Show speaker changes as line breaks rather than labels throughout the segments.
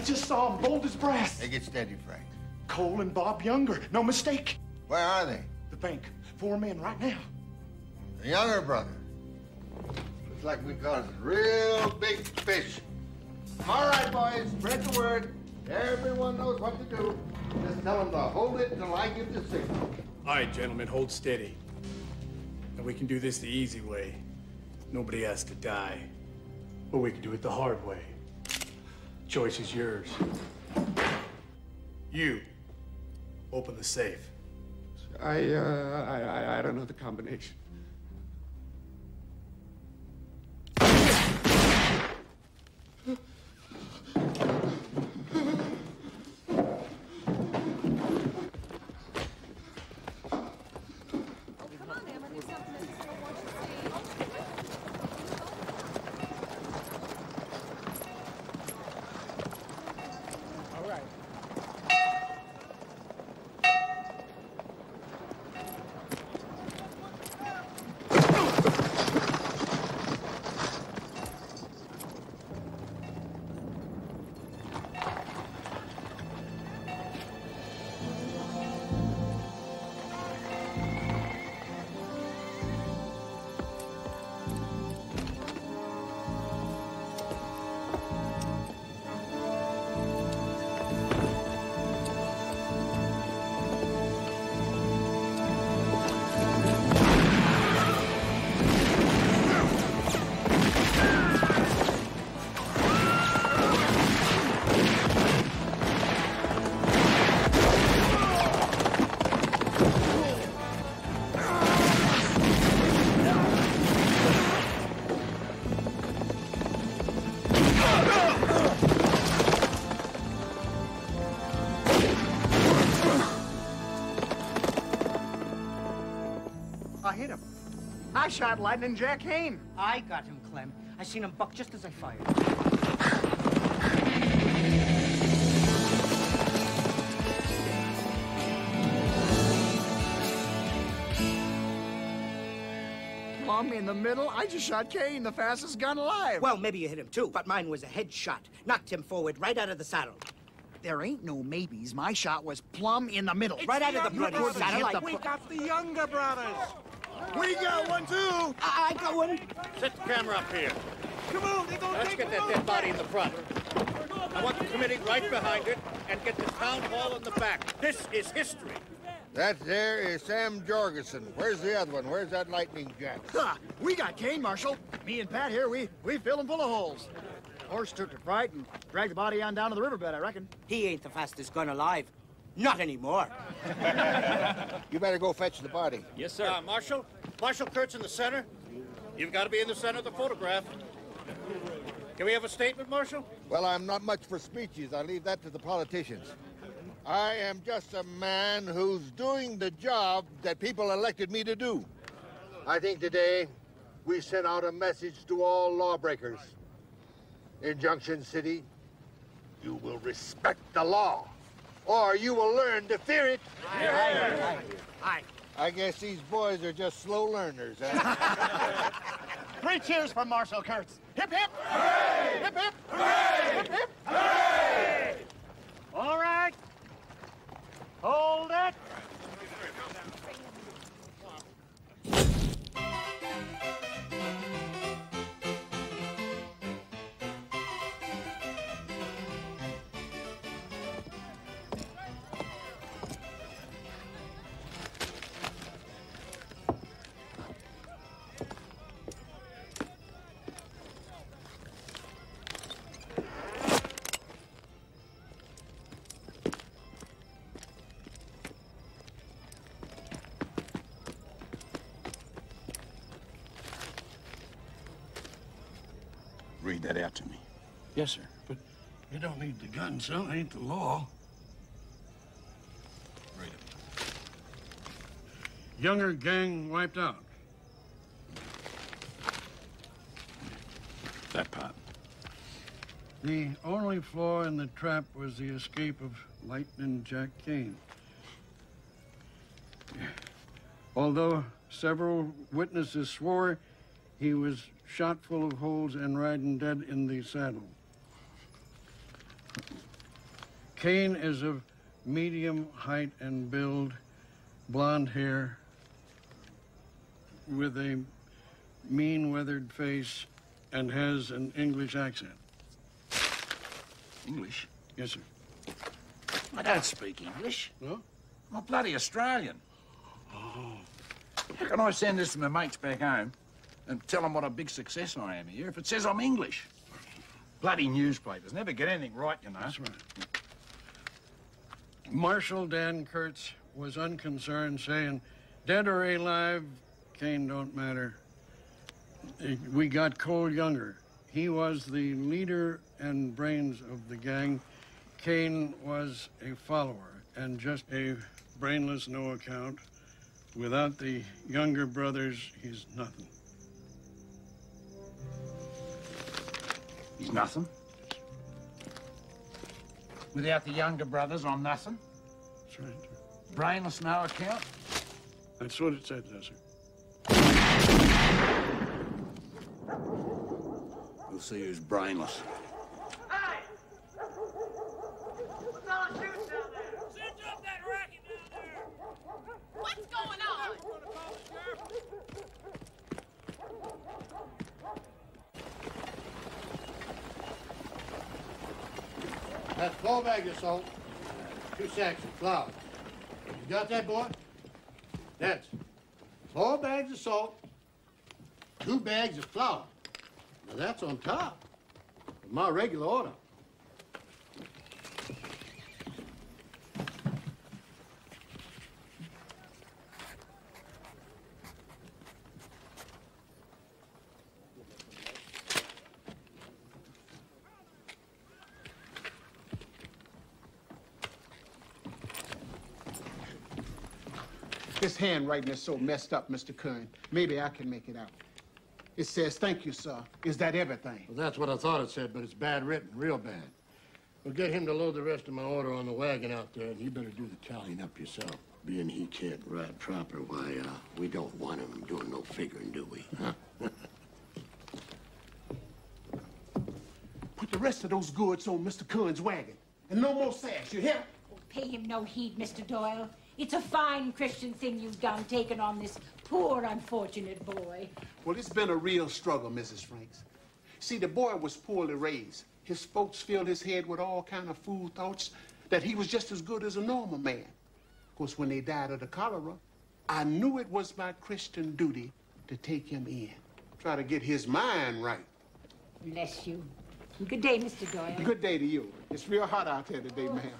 I just saw him, bold as brass.
They get steady, Frank.
Cole and Bob Younger. No mistake.
Where are they?
The bank. Four men right now.
The younger brother. Looks like we caught a real big fish. All right, boys, spread the word. Everyone knows what to do. Just tell them to hold it until I give the signal.
All right, gentlemen, hold steady. And we can do this the easy way. Nobody has to die. Or we can do it the hard way. Choice is yours. You. Open the safe.
I, uh, I, I, I don't know the combination.
Shot Lightning Jack Kane.
I got him, Clem. I seen him buck just as I fired.
Plum in the middle. I just shot Kane, the fastest gun alive.
Well, maybe you hit him too, but mine was a headshot. Knocked him forward right out of the saddle.
There ain't no maybes. My shot was plumb in the middle,
It's
right
the
out of the
younger
bloody
brothers.
satellite.
We
got
the younger brothers.
We got one too. I, I got one.
Set the camera up here.
Come on, they're gonna
Let's
take
get that dead body in the front. I want the committee right behind it and get the town hall in the back. This is history.
That there is Sam Jorgensen. Where's the other one? Where's that lightning jack?
Ha, we got Kane, Marshal. Me and Pat here, we we fill him full of holes. Horse took to fright and dragged the body on down to the riverbed, I reckon.
He ain't the fastest gun alive. Not anymore.
You better go fetch the body.
Yes, sir. Uh, Marshal? Marshal Kurtz in the center? You've got to be in the center of the photograph. Can we have a statement, Marshal?
Well, I'm not much for speeches. I leave that to the politicians. I am just a man who's doing the job that people elected me to do. I think today we sent out a message to all lawbreakers. In Junction City, you will respect the law, or you will learn to fear it.
Aye.
I guess these boys are just slow learners. Huh?
Three cheers for Marshal Kurtz. Hip hip. Hip hip. Hip hip.
All right. Hold it.
You don't need the gun, son. Ain't the law.
Read it.
Younger gang wiped out.
That part.
The only flaw in the trap was the escape of Lightning Jack Kane. Although several witnesses swore he was shot full of holes and riding dead in the saddle. Kane is of medium height and build, blonde hair, with a mean, weathered face, and has an English accent.
English?
Yes, sir.
I don't speak English.
No?
I'm a bloody Australian. How can I send this to my mates back home and tell them what a big success I am here if it says I'm English? Bloody newspapers never get anything right, you know.
That's right. Marshal Dan Kurtz was unconcerned, saying, dead or alive, Kane don't matter. We got Cole Younger. He was the leader and brains of the gang. Kane was a follower and just a brainless no account. Without the younger brothers, he's nothing.
He's nothing. Without the younger brothers, I'm nothing.
That's right. sir.
Brainless, no account.
That's what it said, there, sir.
We'll see who's brainless.
What's going on?
That's four bags of salt, two sacks of flour. You got that, boy? That's four bags of salt, two bags of flour. Now that's on top of my regular order.
Handwriting is so messed up, Mr. Kern. Maybe I can make it out. It says, thank you, sir. Is that everything?
Well, that's what I thought it said, but it's bad written, real bad. Well, get him to load the rest of my order on the wagon out there, and you better do the tallying up yourself.
Being he can't ride proper, why, uh, we don't want him doing no figuring, do we? Huh?
Put the rest of those goods on Mr. Kern's wagon. And no more sass, you hear?
Pay him no heed, Mr. Doyle. It's a fine Christian thing you've done, taking on this poor, unfortunate boy.
Well, it's been a real struggle, Mrs. Franks. See, the boy was poorly raised. His folks filled his head with all kind of fool thoughts that he was just as good as a normal man. Of course, when they died of the cholera, I knew it was my Christian duty to take him in, try to get his mind right.
Bless you. Good day, Mr. Doyle.
Good day to you. It's real hot out there today, ma'am.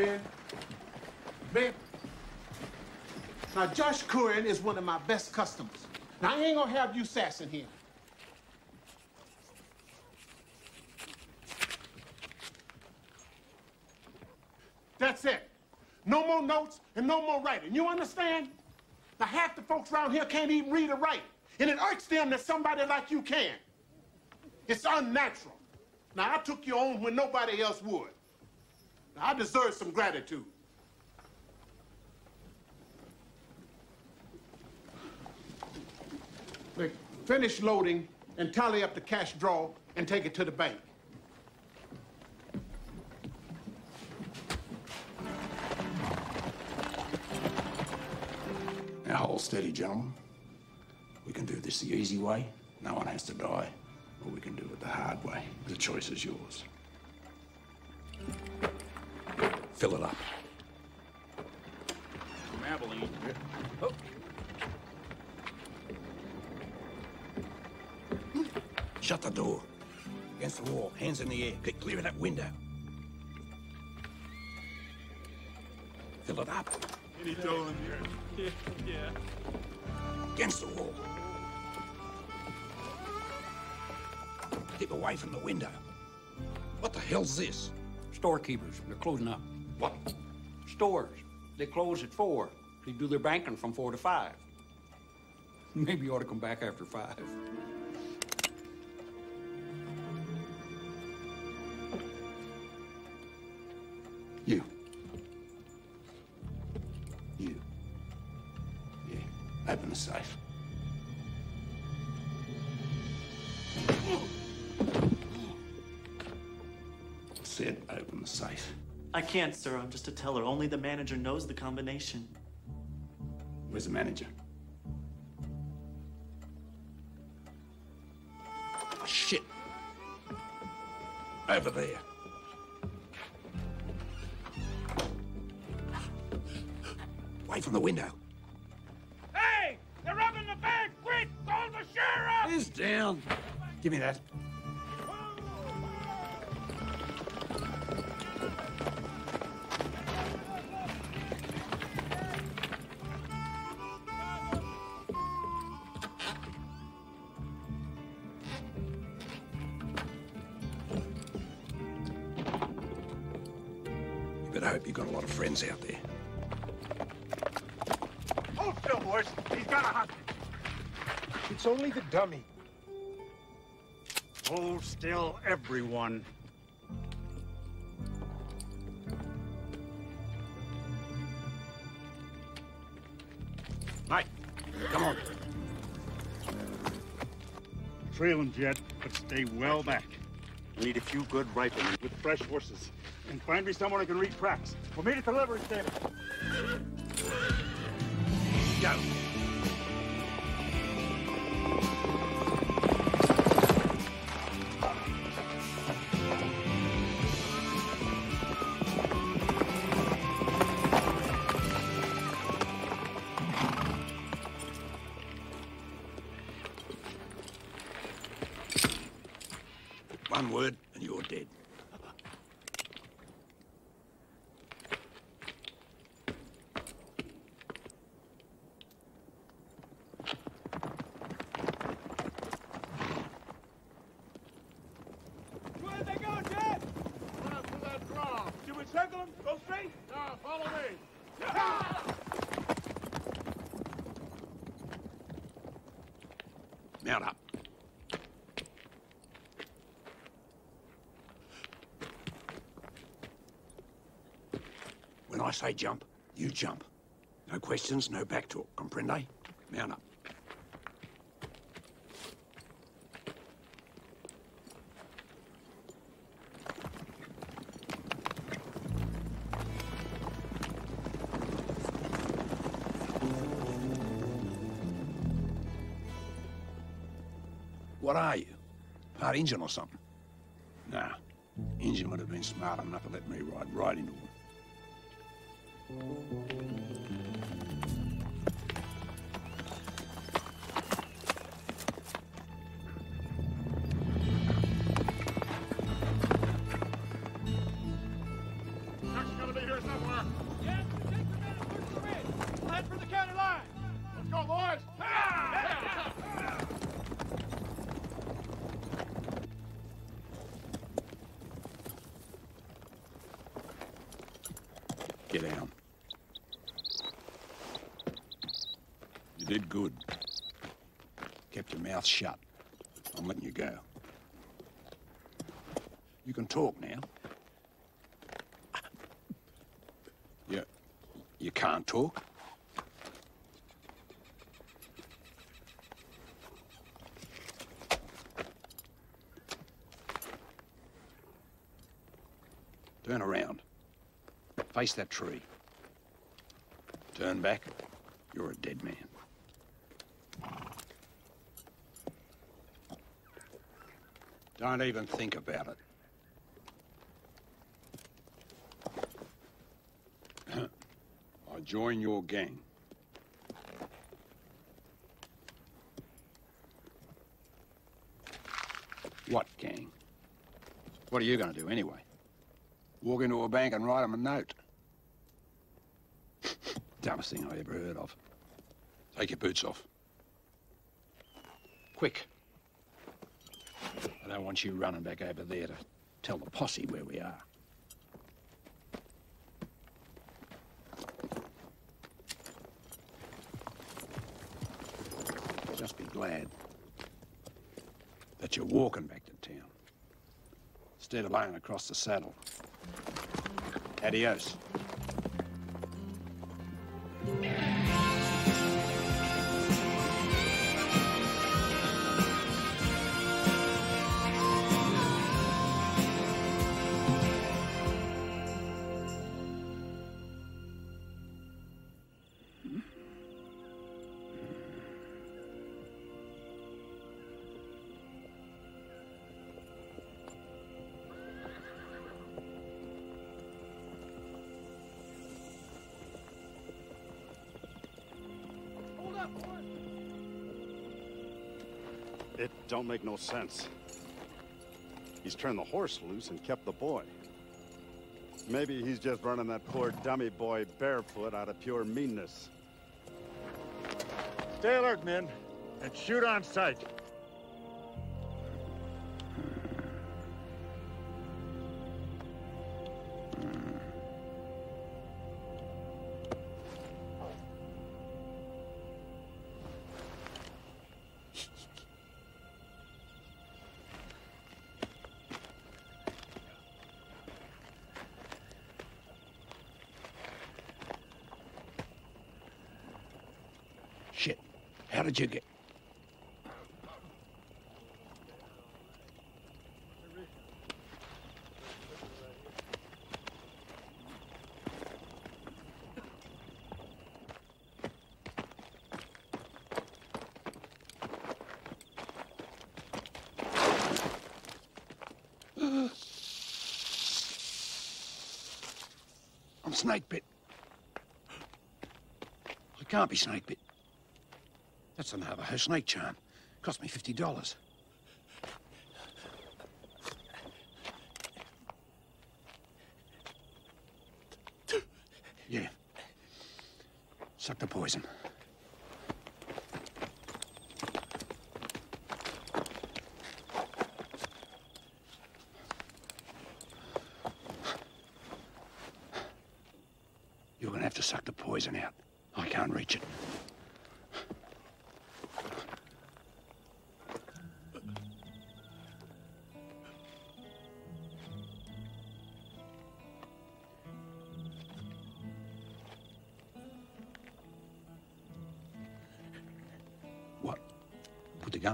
Ben, Ben. Now, Josh Curran is one of my best customers. Now, I ain't gonna have you sassing him. That's it. No more notes and no more writing. You understand? Now, half the folks around here can't even read or write. And it irks them that somebody like you can. It's unnatural. Now, I took you on when nobody else would. I deserve some gratitude. Look, finish loading and tally up the cash draw and take it to the bank.
Now hold steady, gentlemen. We can do this the easy way. No one has to die. Or we can do it the hard way. The choice is yours. Fill it up.
From Abilene.
Oh. Shut the door. Against the wall. Hands in the air. Get clear of that window. Fill it up.
Any Dolan here? Yeah.
Against the wall. Keep away from the window. What the hell's this?
Storekeepers. They're closing up.
What?
Stores. They close at four. They do their banking from four to five. Maybe you ought to come back after five.
You. You.
Can't, sir. I'm just a teller. Only the manager knows the combination.
Where's the manager? Oh, shit. Over there. Away from the window.
Hey! They're robbing the bank! Quick! Call the sheriff!
He's down. Give me that.
Dummy.
Hold still, everyone.
Mate, come on.
Trail 'em, Jet, but stay well back. I need a few good riflemen with fresh horses. And find me someone who can read tracks. We'll meet at the livery stable.
Go. I say jump, you jump. No questions, no backtalk, comprende? Mount up. What are you? Part Injun or something? Nah. Injun would have been smart enough to let me ride right into it. Thank you. Shut. I'm letting you go. You can talk now. You, you can't talk? Turn around. Face that tree. Turn back. You're a dead man. Don't even think about it. I join your gang. What gang? What are you going to do anyway? Walk into a bank and write them a note. Dumbest thing I ever heard of. Take your boots off. Quick. Want you running back over there to tell the posse where we are. Just be glad that you're walking back to town instead of laying across the saddle. Adios.
It don't make no sense. He's turned the horse loose and kept the boy. Maybe he's just running that poor dummy boy barefoot out of pure meanness.
Stay alert, men, and shoot on sight.
Snake bit. I can't be snake bit. That's a Navajo snake charm. Cost me fifty dollars. Yeah. Suck the poison.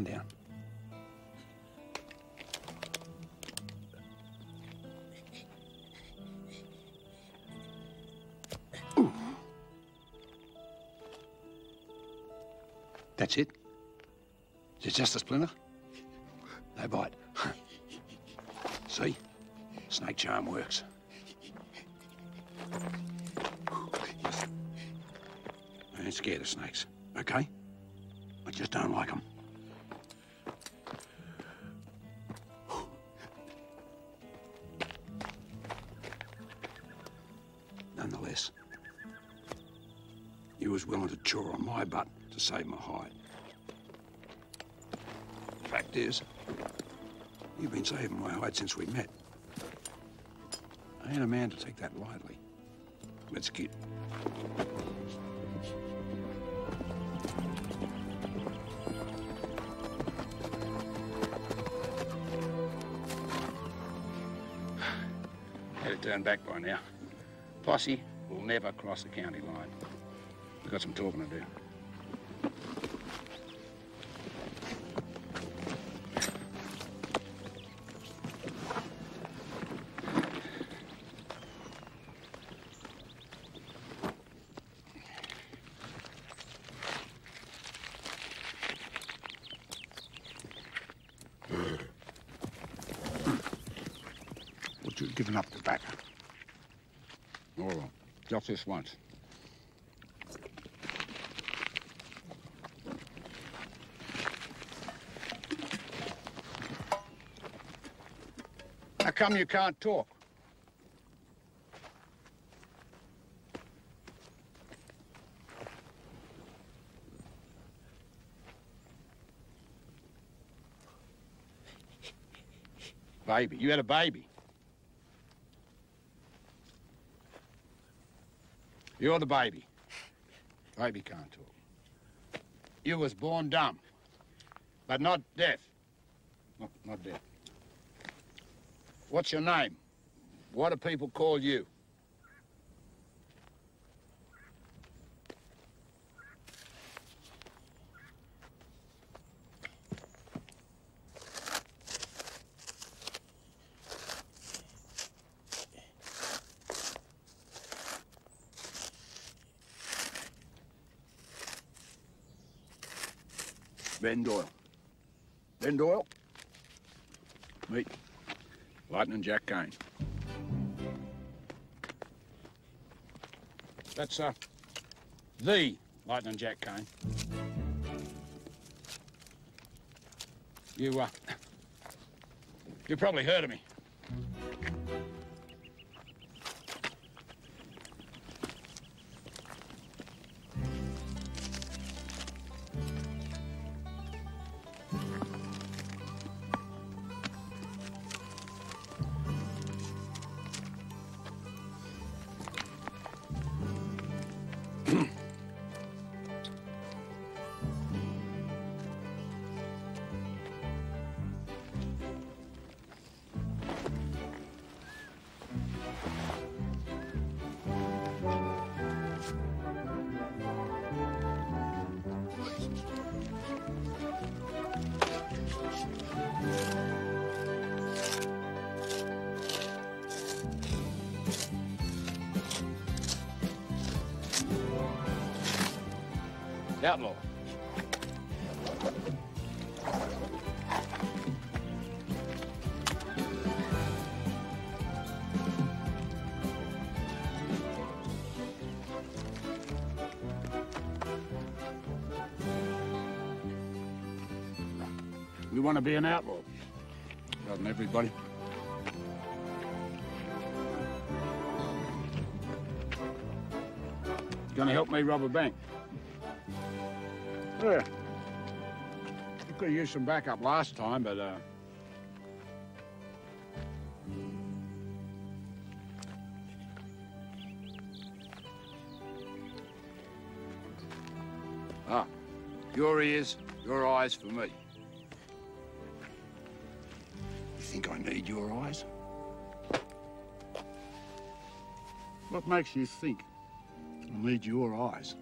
Down. Ooh. That's it? Is it just a splinter? No bite. See? Snake charm works. I ain't scared of snakes, okay? I just don't to save my hide. Fact is, you've been saving my hide since we met. I ain't a man to take that lightly. Let's get. Had it turned back by now. Posse will never cross the county line. We've got some talking to do. What you giving up tobacco? All right, just this once. How come you can't talk? Baby, you had a baby. You're the baby. Baby can't talk. You was born dumb, but not deaf. Not, not deaf. What's your name? What do people call you? Ben Doyle. Ben Doyle? Meet Lightning Jack Kane. That's, uh, the Lightning Jack Kane. You, uh, you probably heard of me. Want to be an outlaw. Doesn't everybody? Gonna help me rob a bank? Yeah. You could have used some backup last time, but, uh... Ah, your ears, your eyes for me. Your eyes? What makes you think I need your eyes?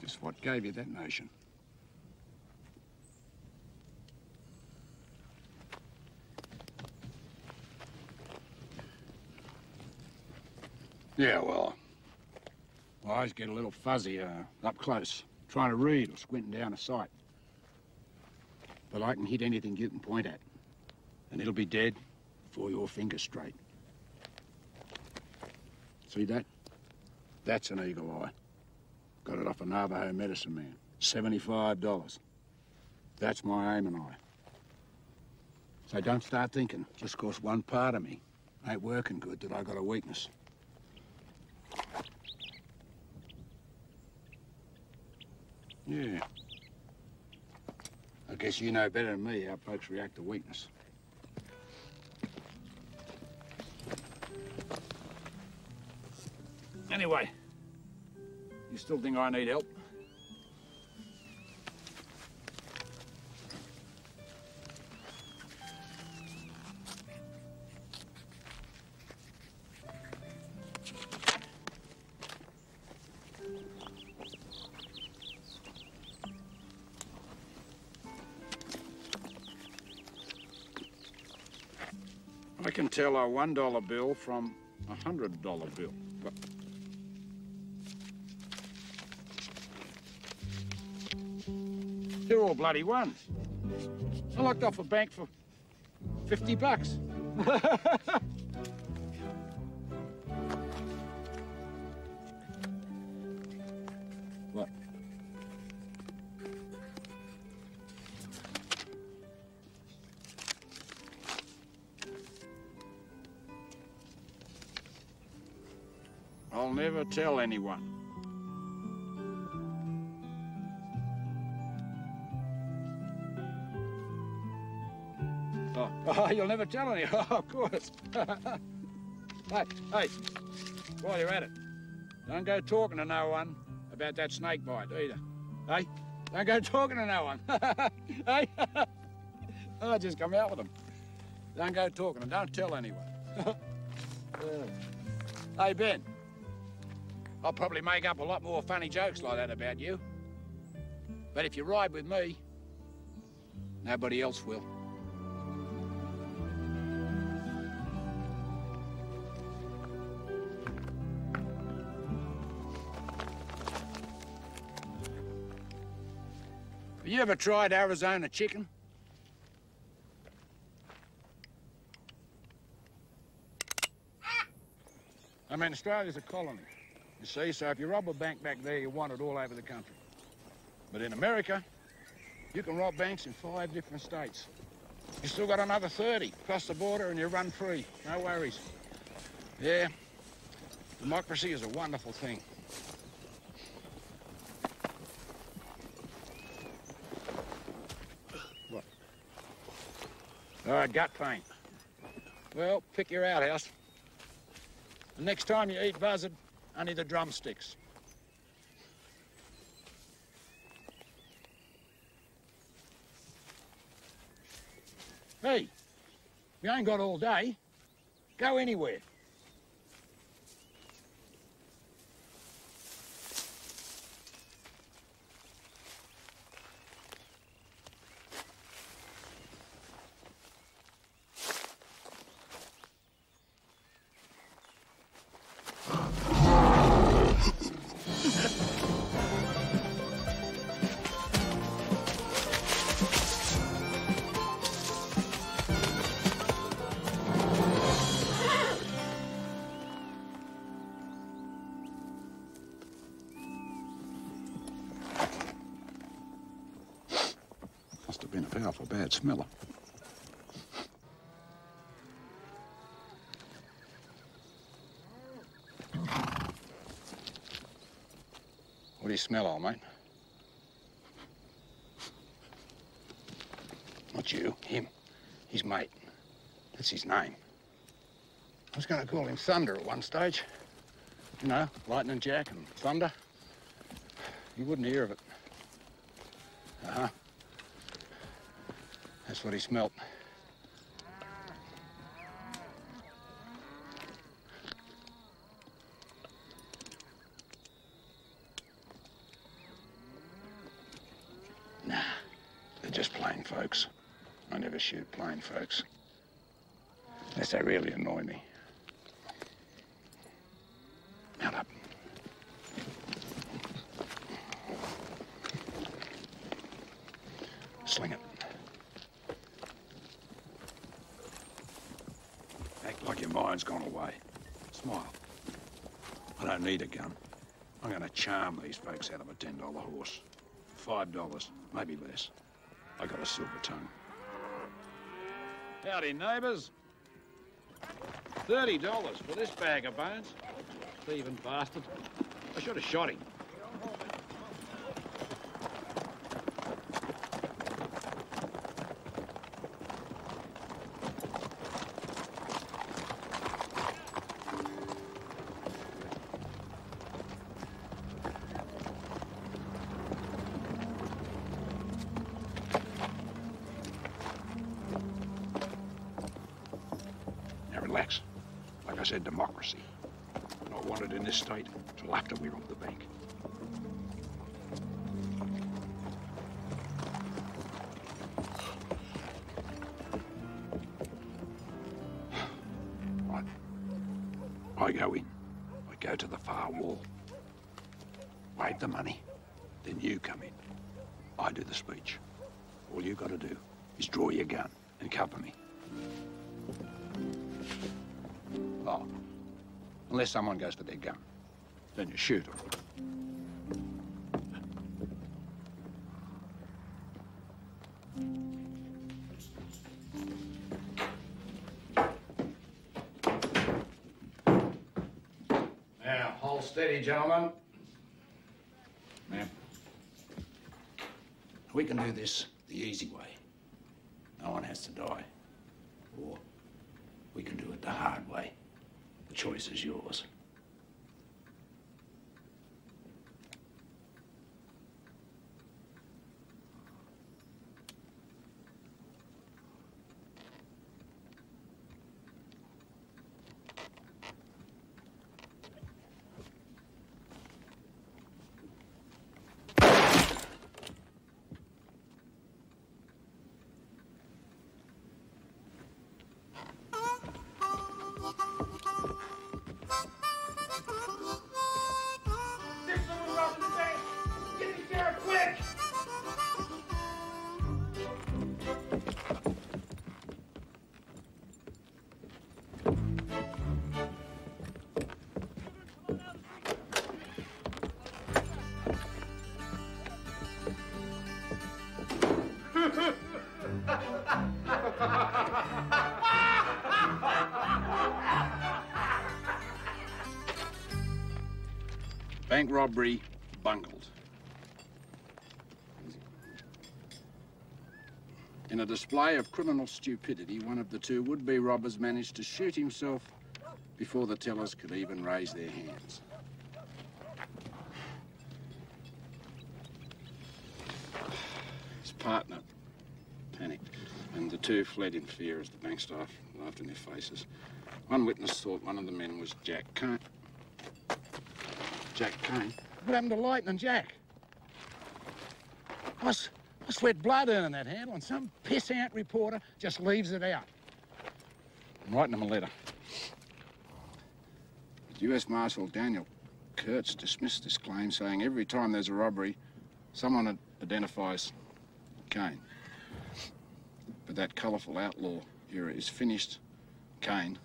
Just what gave you that notion? Yeah, well, my eyes get a little fuzzy uh, up close. Trying to read or squinting down a sight. But I can hit anything you can point at, and it'll be dead before your finger's straight. See that? That's an eagle eye. Got it off a Navajo medicine man. $75. That's my aim and eye. So don't start thinking, just 'cause one part of me ain't working good, that I got a weakness. Yeah. I guess you know better than me how folks react to weakness. Anyway, you still think I need help? A one dollar bill from a hundred dollar bill. But they're all bloody ones. I locked off a bank for fifty bucks. tell anyone. Oh, oh, you'll never tell anyone. Oh, of course. hey, hey, while you're at it, don't go talking to no one about that snake bite either. Hey, don't go talking to no one. hey, I just come out with them. Don't go talking and don't tell anyone. Yeah. Hey, Ben. I'll probably make up a lot more funny jokes like that about you. But if you ride with me, nobody else will. Have you ever tried Arizona chicken? I mean, Australia's a colony. You see, so if you rob a bank back there, you want it all over the country. But in America, you can rob banks in five different states. You still got another 30. Cross the border and you run free. No worries. Yeah, democracy is a wonderful thing. What? All right, gut pain. Well, pick your outhouse. The next time you eat buzzard, only the drumsticks. Hey, you ain't got all day. Go anywhere. Bad smeller. What do you smell, old mate? Not you, him. His mate. That's his name. I was going to call him Thunder at one stage. You know, Lightning Jack and Thunder. You wouldn't hear of it. Uh-huh. That's what he smelt. Nah, they're just plain folks. I never shoot plain folks. Unless they really annoy me. Mount up. Mine's gone away. Smile. I don't need a gun. I'm gonna charm these folks out of a $10 horse. $5, maybe less. I got a silver tongue. Howdy, neighbours. $30 for this bag of bones. Thieving bastard. I should have shot him. The wall. Wave the money. Then you come in. I do the speech. All you gotta do is draw your gun and cover me. Oh. Unless someone goes for their gun. Then you shoot
Bank
robbery bungled. In a display of criminal stupidity, one of the two would-be robbers managed to shoot himself before the tellers could even raise their hands. His partner panicked, and the two fled in fear as the bank staff laughed in their faces. One witness thought one of the men was Jack Kane. Jack Kane? What happened to Lightning Jack? I, s- I sweat blood earning that handle, and some piss-out reporter just leaves it out. I'm writing him a letter. U.S. Marshal Daniel Kurtz dismissed this claim, saying every time there's a robbery, someone identifies Kane. But that colourful outlaw era is finished. Kane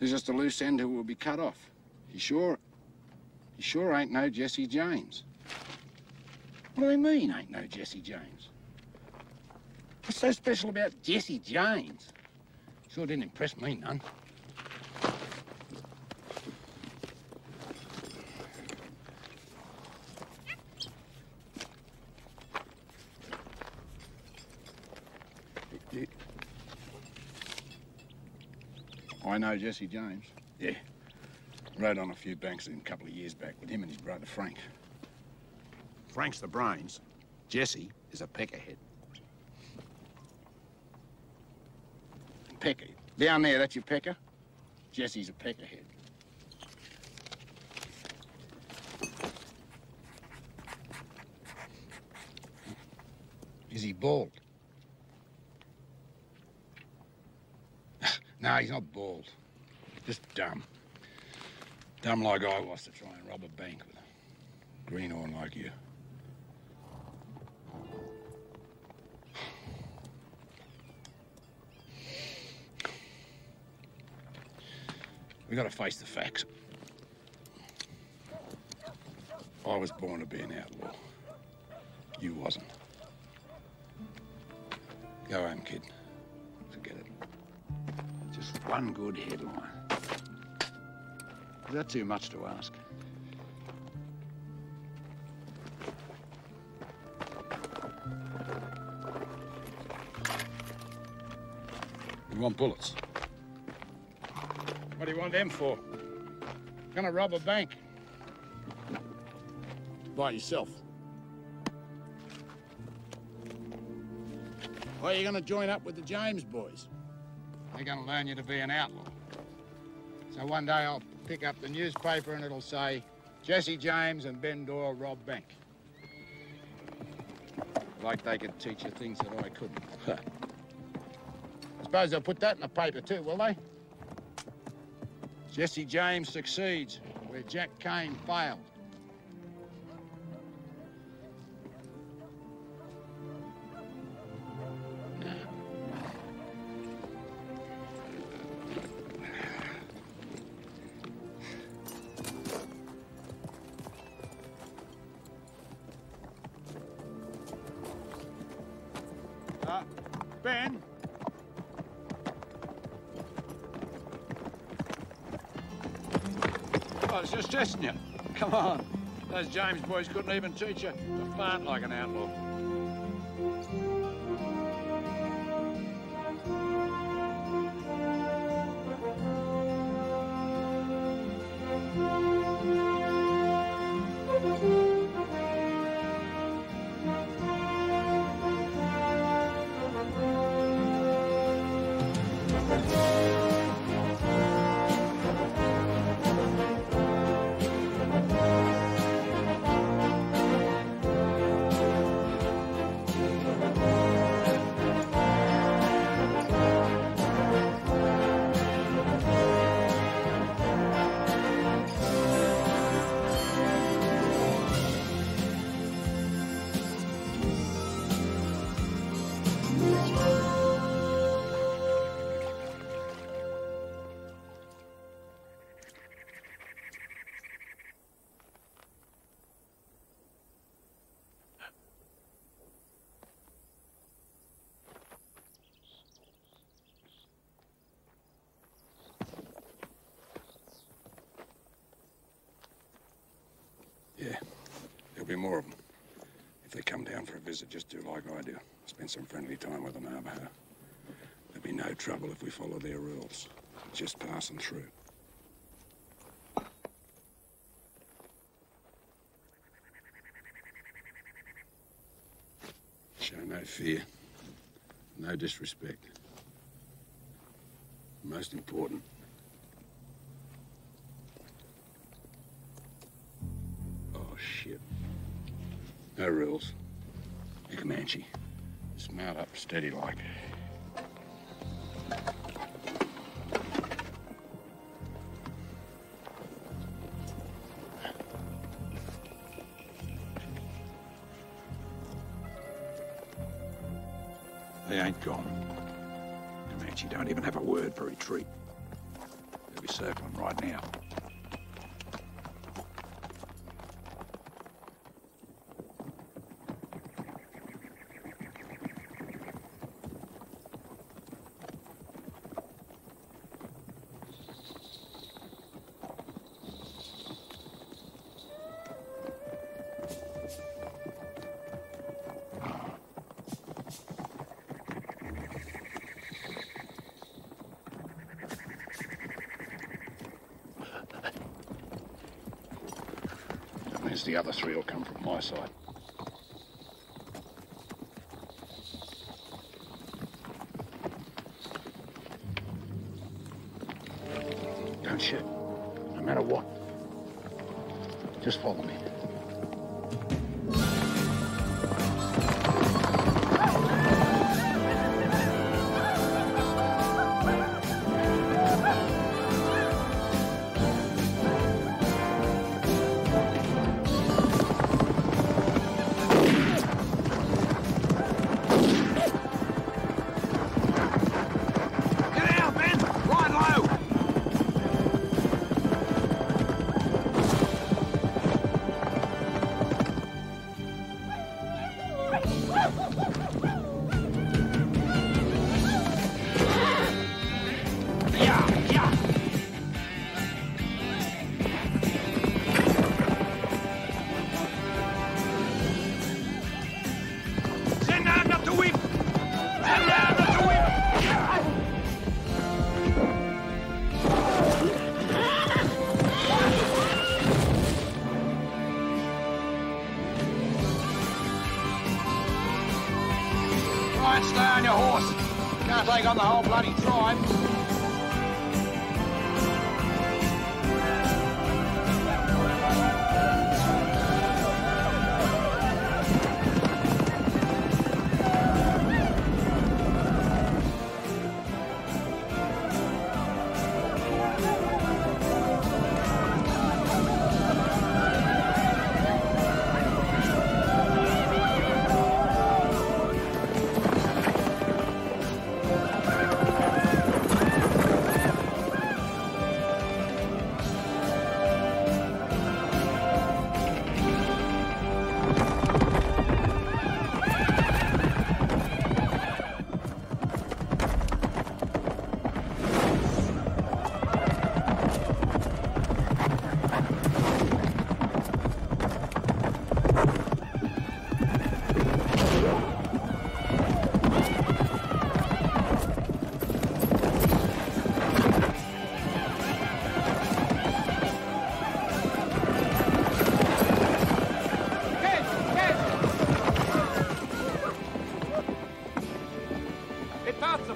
is just a loose end who will be cut off. He sure, he sure ain't no Jesse James. What do they mean, ain't no Jesse James? What's so special about Jesse James? Sure didn't impress me none. I know Jesse James. Yeah. Rode on a few banks with him a couple of years back with him and his brother Frank. Frank's the brains. Jesse is a peckerhead. Pecker. Down there, that's your pecker? Jesse's a peckerhead. Is he bald? no, he's not bald. Just dumb. Dumb like I was to try and rob a bank with a greenhorn like you. We gotta face the facts. I was born to be an outlaw. You wasn't. Go home, kid. Forget it. Just one good headline. Is that too much to ask? You want bullets? What do you want them for? Gonna rob a bank. By yourself. Or are you gonna join up with the James boys? They're gonna learn you to be an outlaw. So one day I'll pick up the newspaper and it'll say, Jesse James and Ben Doyle rob bank. Like they could teach you things that I couldn't. I suppose they'll put that in the paper too, will they? Jesse James succeeds where Jack Kane failed. Those James boys couldn't even teach you to fart like an outlaw. More of them. If they come down for a visit, just do like I do. Spend some friendly time with them, Navajo. There'll be no trouble if we follow their rules. Just passing through. Show no fear, no disrespect. Most important, No rules. You Comanche. Just mount up steady like. The other three will come from my side.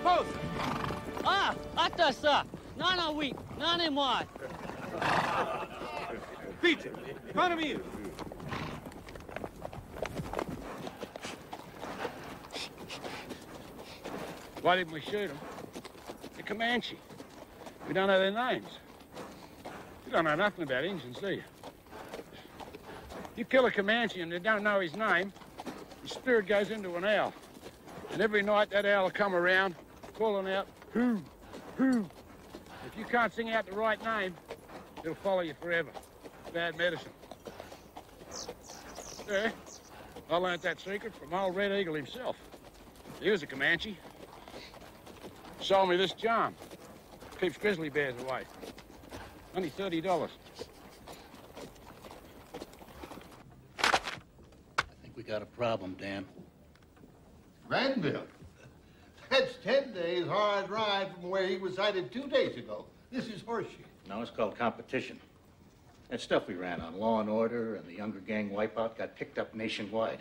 It's.
Ah, attends ça. Non, non, oui. Non et moi.
Peter, in front of you.
Why didn't we shoot them? The Comanche. We don't know their names. You don't know nothing about Indians, do you? You kill a Comanche and you don't know his name, his spirit goes into an owl. And every night that owl will come around, calling out, who, who. If you can't sing out the right name, it'll follow you forever. Bad medicine. Yeah, I learned that secret from old Red Eagle himself. He was a Comanche. Sold me this charm. Keeps grizzly bears away. Only $30.
I think we got a problem, Dan.
Granville. That's 10 days hard ride from where he was sighted two days ago. This is horseshoe.
No, it's called competition. That stuff we ran on Law and Order and the Younger Gang wipeout got picked up nationwide.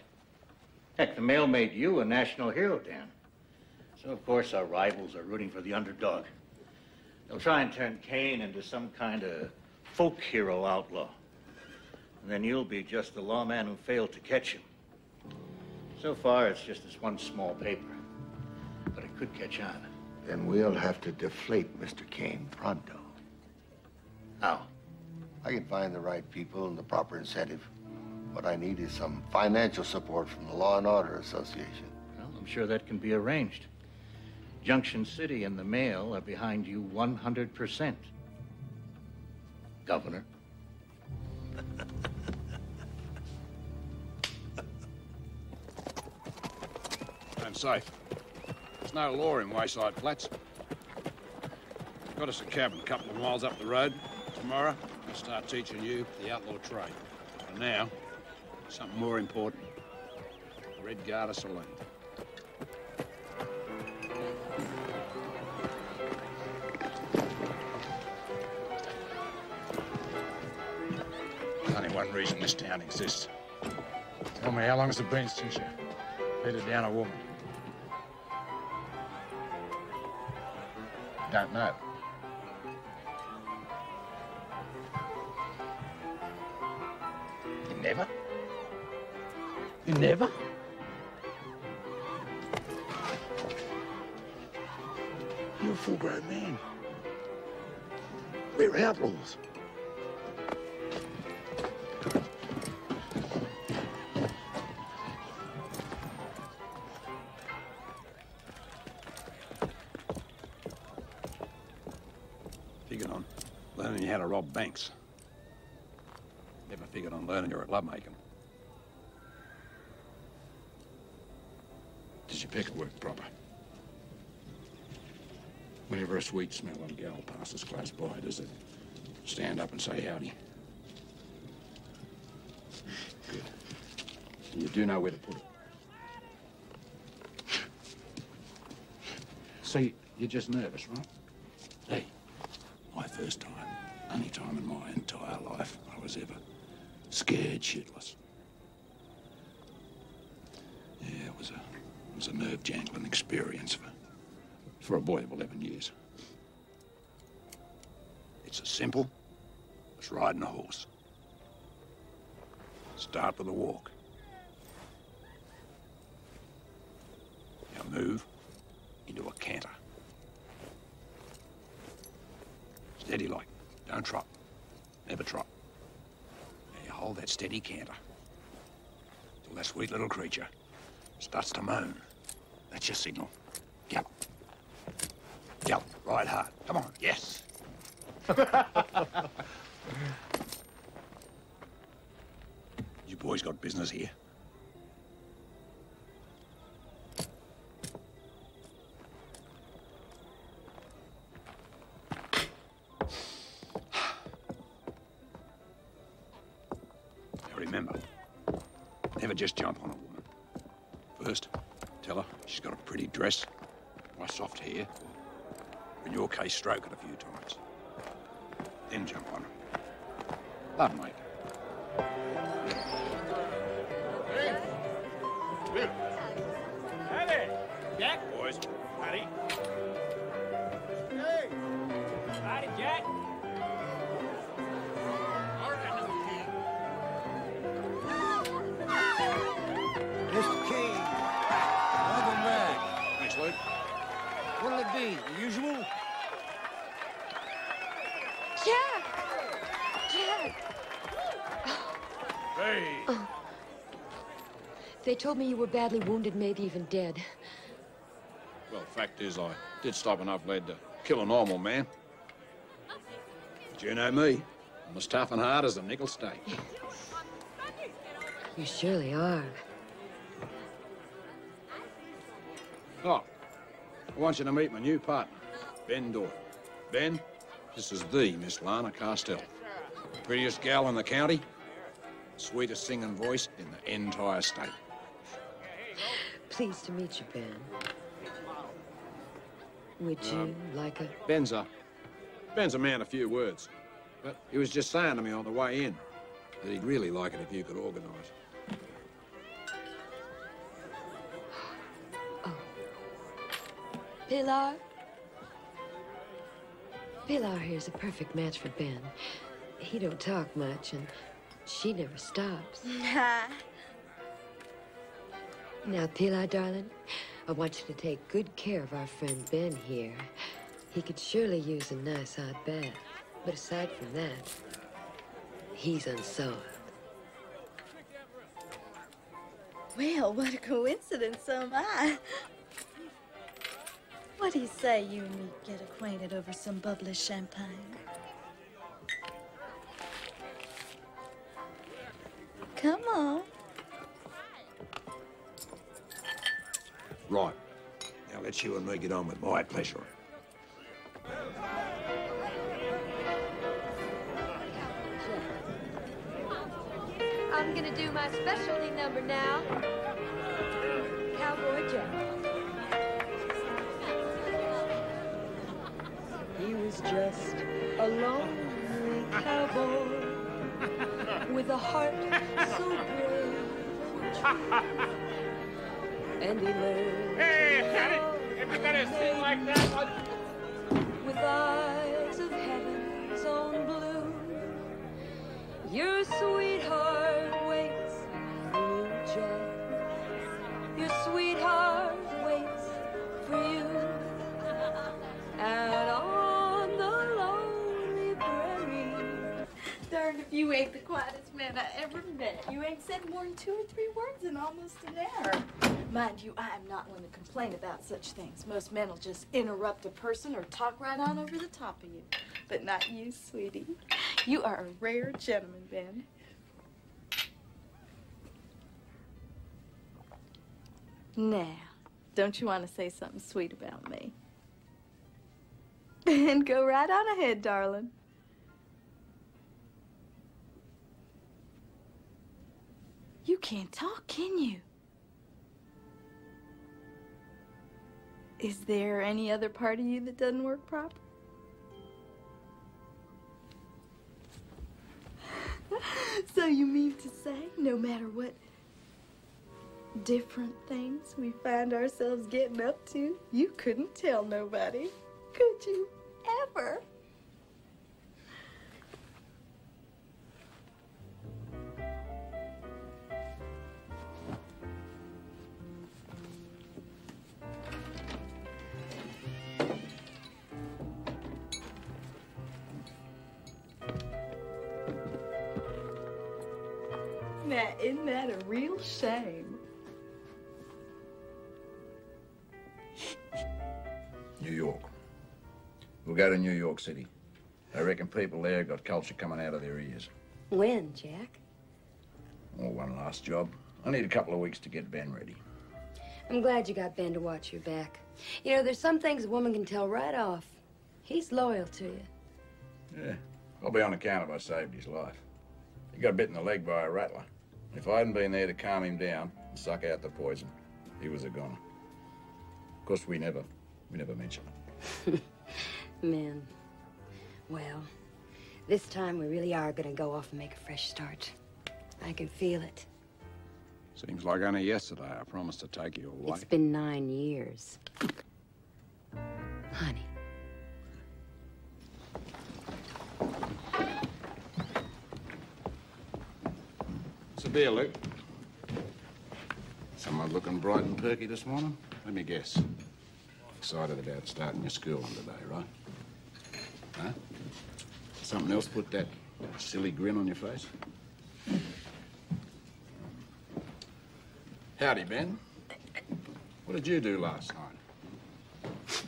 Heck, the mail made you a national hero, Dan. So, of course, our rivals are rooting for the underdog. They'll try and turn Kane into some kind of folk hero outlaw. And then you'll be just the lawman who failed to catch him. So far, it's just this one small paper. But it could catch on.
Then we'll have to deflate Mr. Kane pronto.
How?
I can find the right people and the proper incentive. What I need is some financial support from the Law and Order Association.
Well, I'm sure that can be arranged. Junction City and the mail are behind you 100%. Governor.
I'm safe. There's no law in Wayside Flats. Got us a cabin a couple of miles up the road. Tomorrow, I'll start teaching you the outlaw trade. And now, something more important. Red Garter Saloon. There's only one reason this town exists. Tell me, how long has it been since you bedded down a woman? Don't know. You never? You never? You're a full-grown man. We're outlaws. Figured on learning you how to rob banks. Never figured on learning you're at lovemaking. Does your pick work proper? Whenever a sweet smelling gal passes close by, does it stand up and say howdy? Good. And you do know where to put it. See, you're just nervous, right? Hey, my first time, only time in my entire life I was ever scared shitless. Yeah, it was a it was a nerve jangling experience for for a boy of 11 years. It's as simple as riding a horse. Start with a walk. Now move into a canter. Steady like. Don't trot. Never trot. Now you hold that steady canter. Till that sweet little creature starts to moan. That's your signal. Gallop. Gallop. Ride hard. Come on. Yes. you boys got business here? Just jump on a woman. First, tell her she's got a pretty dress, nice soft hair, in your case, stroke it a few times. Then jump on her. Love, mate.
Told me you were badly wounded, maybe even dead.
Well, fact is, I did stop enough lead to kill a normal man. But you know me. I'm as tough and hard as a nickel steak.
You surely are.
Oh, I want you to meet my new partner, Ben Doyle. Ben, this is the Miss Lana Castell. Prettiest gal in the county, sweetest singing voice in the entire state.
Pleased to meet you, Ben. Would you
Um,
like a...
Ben's a, Ben's a man of few words. But he was just saying to me on the way in that he'd really like it if you could organise. Oh.
Pilar? Pilar here's a perfect match for Ben. He don't talk much, and she never stops. Now, Pilar, darling, I want you to take good care of our friend Ben here. He could surely use a nice hot bath. But aside from that, he's unsolved.
Well, what a coincidence, so am I. What do you say you and me get acquainted over some bubbly champagne? Come on.
Right. Now let's you and me get on with my pleasure.
I'm gonna do my specialty number now. Cowboy Jack. He was just a lonely cowboy with a heart so brave. And he learned
Hey, Daddy, if you're gonna sing like that, I'll...
with eyes of heaven's own blue. Your sweetheart waits for you, Jack. Your sweetheart waits for you. Out on the lonely prairie.
Darn if you ain't the quietest man I ever met. You ain't said more than two or three words in almost an hour. Mind you, I am not one to complain about such things. Most men will just interrupt a person or talk right on over the top of you. But not you, sweetie. You are a rare gentleman, Ben. Now, don't you want to say something sweet about me? Ben, go right on ahead, darling. You can't talk, can you? Is there any other part of you that doesn't work proper? so you mean to say, no matter what different things we find ourselves getting up to, you couldn't tell nobody. Could you ever? Now, isn't that a real shame?
New York. We'll go to New York City. I reckon people there got culture coming out of their ears.
When, Jack?
Oh, one last job. I need a couple of weeks to get Ben ready.
I'm glad you got Ben to watch your back. You know, there's some things a woman can tell right off. He's loyal to you.
Yeah, I'll be on account of I saved his life. He got bit in the leg by a rattler. If I hadn't been there to calm him down and suck out the poison, he was a goner. Of course, we never, we never mention it.
Men. Well, this time we really are gonna go off and make a fresh start. I can feel it.
Seems like only yesterday I promised to take you away.
It's been nine years. Honey.
The deal, Luke? Someone looking bright and perky this morning? Let me guess. Excited about starting your school on today, right? Huh? Something else put that silly grin on your face? Howdy, Ben. What did you do last night?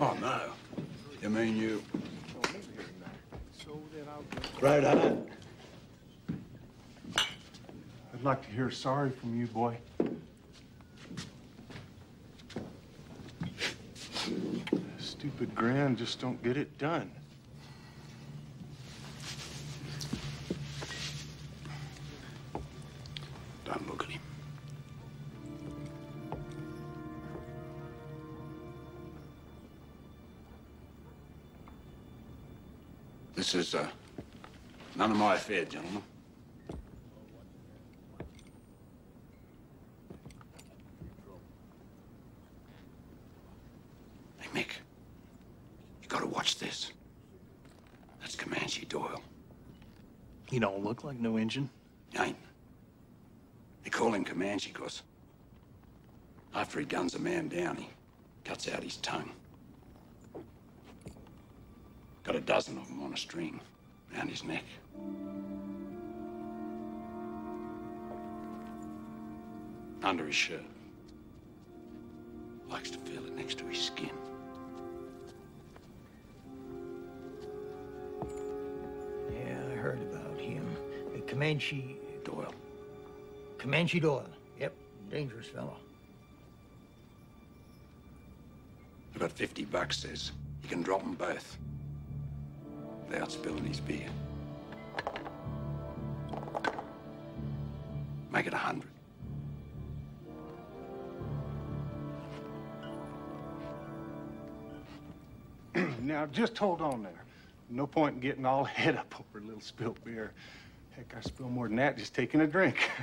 Oh, no. You mean you...
Right on. I'd like to hear sorry from you, boy. Stupid Gran just don't get it done.
Don't look at him. This is, uh, none of my affair, gentlemen. Hey, Mick. You gotta watch this. That's Comanche Doyle.
He don't look like no Injun.
Ain't. They call him Comanche because after he guns a man down, he cuts out his tongue. Got a dozen of them on a string around his neck. Under his shirt. Likes to feel it next to his skin.
Yeah, I heard about him. Uh, Comanche Doyle. Comanche Doyle. Yep, dangerous fellow.
I got 50 bucks, says. He can drop them both. Without spilling his beer. Make it a hundred.
now, just hold on there. No point in getting all head up over a little spilt beer. Heck, I spill more than that just taking a drink.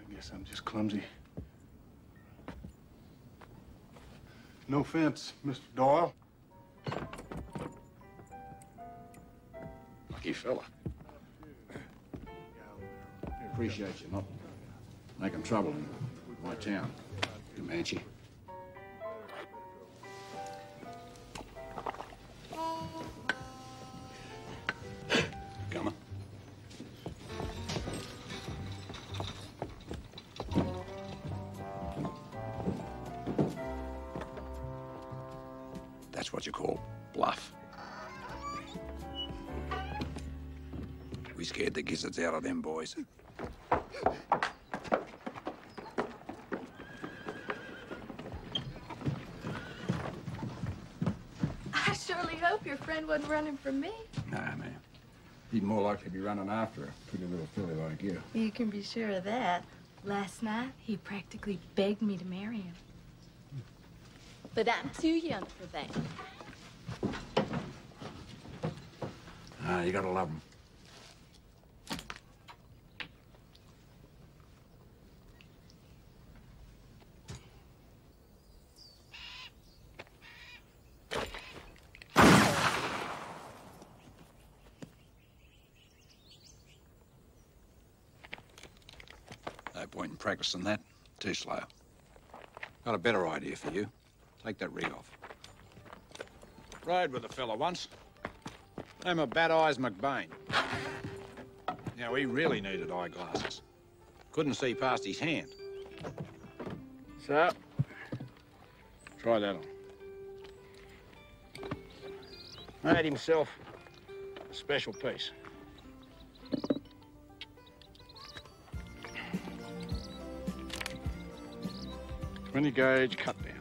I guess I'm just clumsy. No offense, Mr. Doyle.
Lucky fella. Appreciate you not making trouble in my town, Comanche. Gizzards out of them boys.
I surely hope your friend wasn't running from me.
Nah, man. He'd more likely be running after a pretty little filly like you.
You can be sure of that. Last night, he practically begged me to marry him. But I'm too young for that.
Ah, you gotta love 'em. In that. Too slow. Got a better idea for you. Take that rig off. Rode with a fella once. Name of Bad Eyes McBain. Now, he really needed eyeglasses. Couldn't see past his hand. So, try that on. Made himself a special piece. Twenty gauge cut down.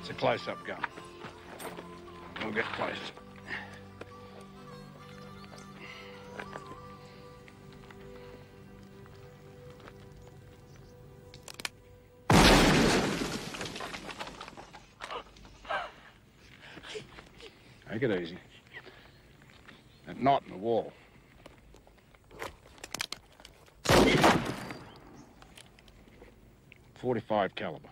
It's a close-up gun. Take it easy. That knot in the wall. Forty-five caliber.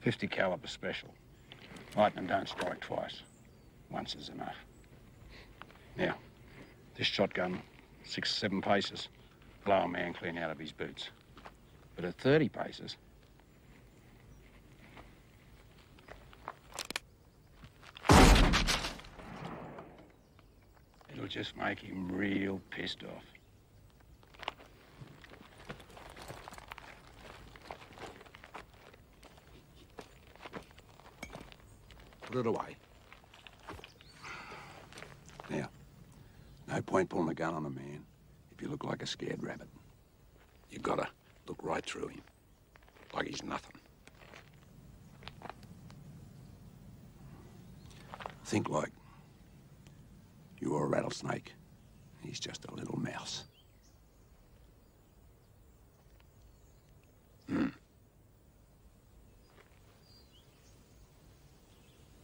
Fifty caliber special. Lightning don't strike twice. Once is enough. Now, this shotgun, six, seven paces, blow a man clean out of his boots. But at 30 paces, just make him real pissed off. Put it away. Now, no point pulling a gun on a man if you look like a scared rabbit. You gotta look right through him, like he's nothing. Think like you're a rattlesnake. He's just a little mouse. Hmm.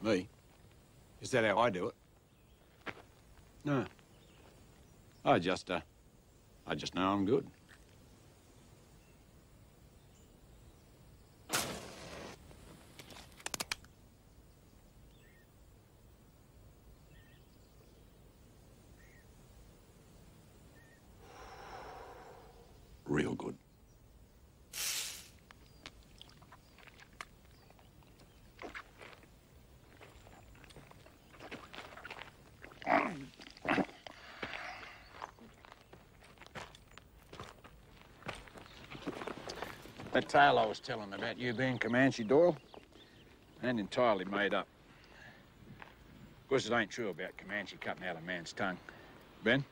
Me? Is that how I do it? No. I just, uh, I just know I'm good. Real good. That tale I was telling about you being Comanche Doyle ain't entirely made up. Of course, it ain't true about Comanche cutting out a man's tongue. Ben,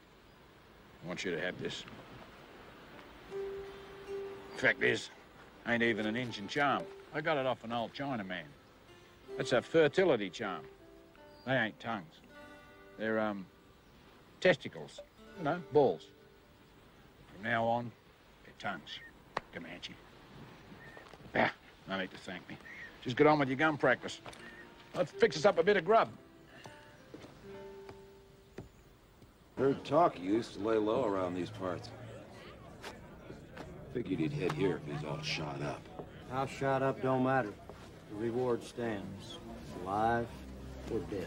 I want you to have this. Fact is, ain't even an Injun charm. I got it off an old Chinaman. That's a fertility charm. They ain't tongues. They're, um, testicles. You know, balls. From now on, they're tongues. Comanche. No need to thank me. Just get on with your gun practice. Let's fix us up a bit of grub.
Heard talk you used to lay low around these parts. Figured he'd head here if he's all shot up.
How shot up don't matter. The reward stands. Alive or dead.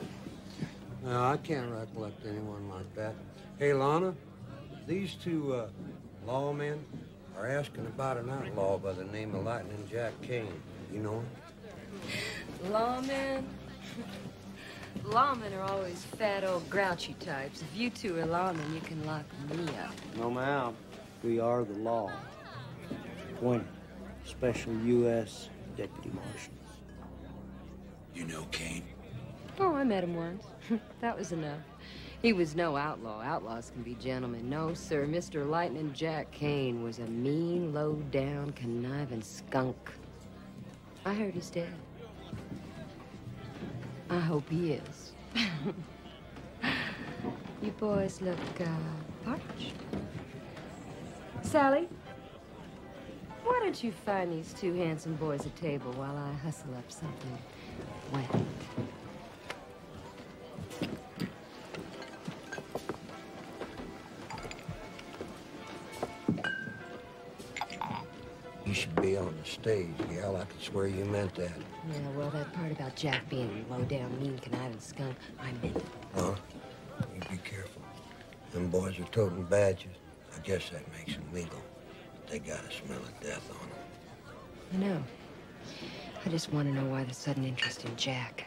No, I can't recollect anyone like that. Hey, Lana, these two uh, lawmen are asking about an outlaw by the name of Lightning Jack Kane. You know him?
Lawmen? Lawmen are always fat, old, grouchy types. If you two are lawmen, you can lock me up.
No, ma'am. We are the law. Twenty. Special U.S. Deputy Marshals.
You know Kane?
Oh, I met him once. that was enough. He was no outlaw. Outlaws can be gentlemen. No, sir. Mr. Lightning Jack Kane was a mean, low-down, conniving skunk. I heard he's dead. I hope he is. you boys look, uh, parched. Sally, why don't you find these two handsome boys a table while I hustle up something went.
Stage, gal. I could swear you meant that.
Yeah, well, that part about Jack being low-down, mean, conniving skunk, I meant it.
Huh? You be careful. Them boys are toting badges. I guess that makes them legal. But they got a smell of death on them.
I know. I just want to know why the sudden interest in Jack.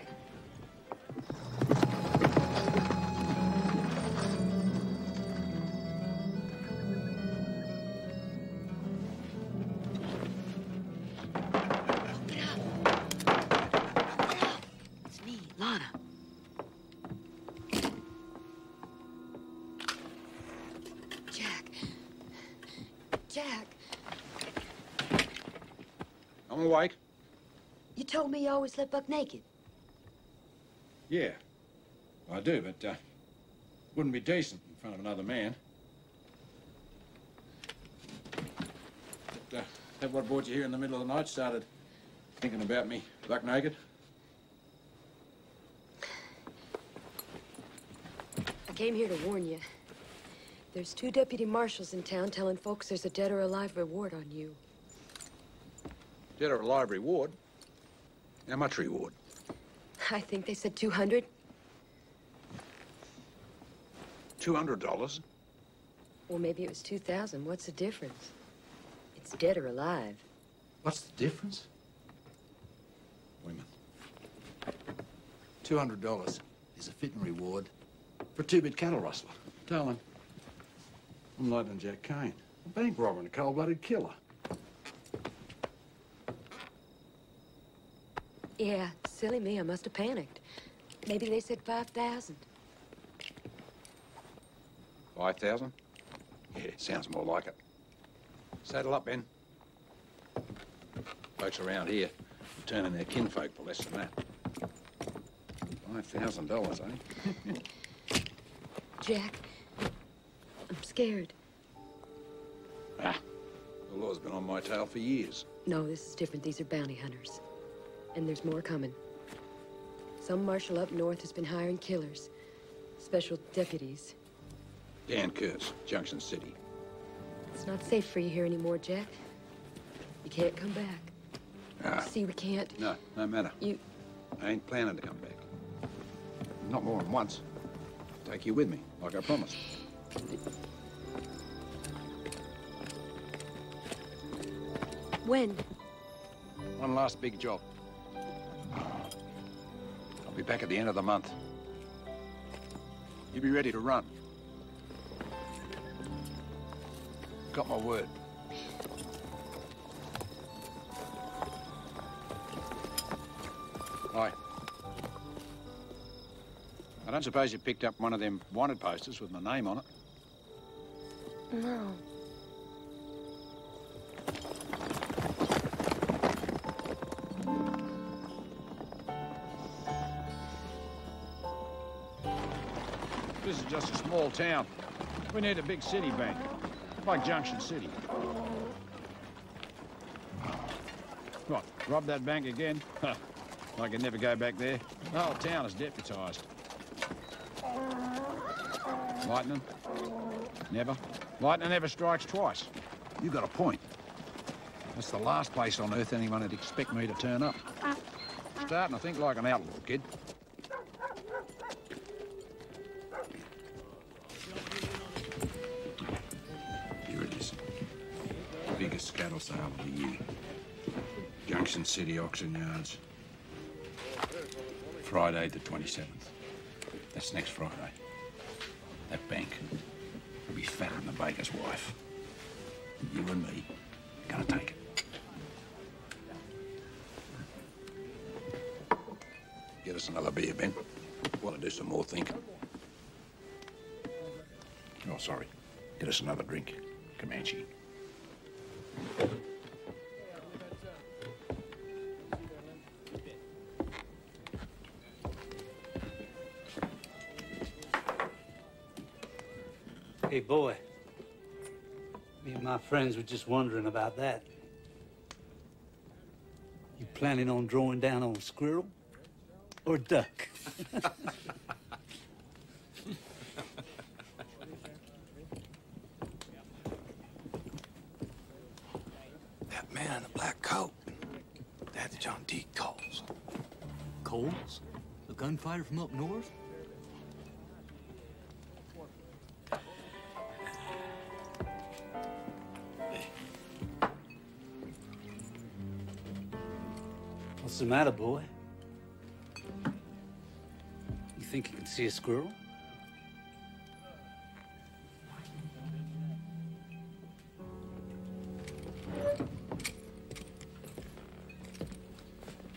Always slept buck naked.
Yeah, I do, but uh, wouldn't be decent in front of another man. But, uh, that what brought you here in the middle of the night? Started thinking about me buck naked?
I came here to warn you. There's two deputy marshals in town telling folks there's a dead or alive reward on you.
Dead or alive reward? How much reward?
I think they said 200.
Two hundred dollars.
Or maybe it was 2,000. What's the difference? It's dead or alive.
What's the difference? Women. Two hundred dollars is a fitting reward for a two-bit cattle rustler. Darling, I'm Lightning Jack Kane, a bank robber and a cold-blooded killer.
Yeah, silly me. I must have panicked. Maybe they said 5,000.
Five thousand? Yeah, sounds more like it. Saddle up, Ben. Folks around here turning their kinfolk for less than that. Five thousand dollars, eh?
Jack, I'm scared.
Ah, the law's been on my tail for years.
No, this is different. These are bounty hunters. And there's more coming. Some marshal up north has been hiring killers. Special deputies.
Dan Kurtz, Junction City.
It's not safe for you here anymore, Jack. You can't come back.
Ah,
See, we can't.
no, no matter.
You...
I ain't planning to come back. Not more than once. Take you with me, like I promised.
When?
One last big job. Be back at the end of the month. You be ready to run. Got my word. Hi. I don't suppose you picked up one of them wanted posters with my name on it.
No.
Small town. We need a big city bank, like Junction City. What, rob that bank again? I can never go back there. The whole town is deputised. Lightning? Never. Lightning never strikes twice. You got a point. That's the last place on earth anyone would expect me to turn up. Starting to think like an outlaw, kid. Auction Yards. Friday the 27th. That's next Friday. That bank will be fatter than the baker's wife. You and me
boy. Me and my friends were just wondering about that. You planning on drawing down on Squirrel? or duck.
That man in the black coat. That's John D. Coles.
Coles? A gunfighter from up north?
What's the matter, boy? You think you can see a squirrel?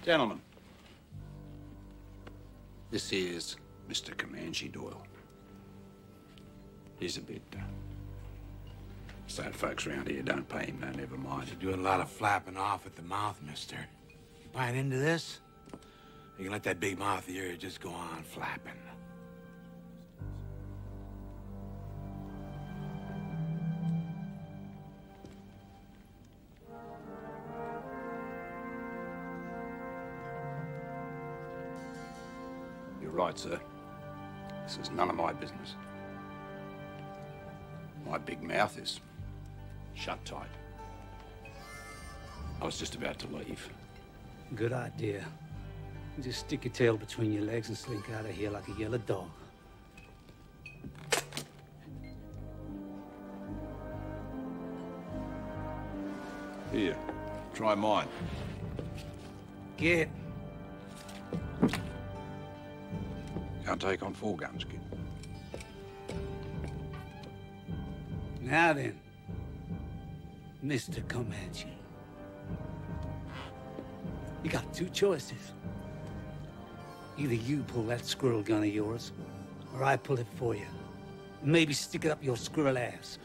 Gentlemen, this is Mr. Comanche Doyle. He's a bit uh, sad folks around here don't pay him no never mind.
You're doing a lot of flapping off at the mouth, mister. Buying into this? You can let that big mouth of yours just go on flapping.
You're right, sir. This is none of my business. My big mouth is shut tight. I was just about to leave.
Good idea. Just stick your tail between your legs and slink out of here like a yellow dog.
Here, try mine.
Get.
Can't take on four guns, kid.
Now then, Mr. Comanche. You got two choices. Either you pull that squirrel gun of yours, or I pull it for you. Maybe stick it up your squirrel ass.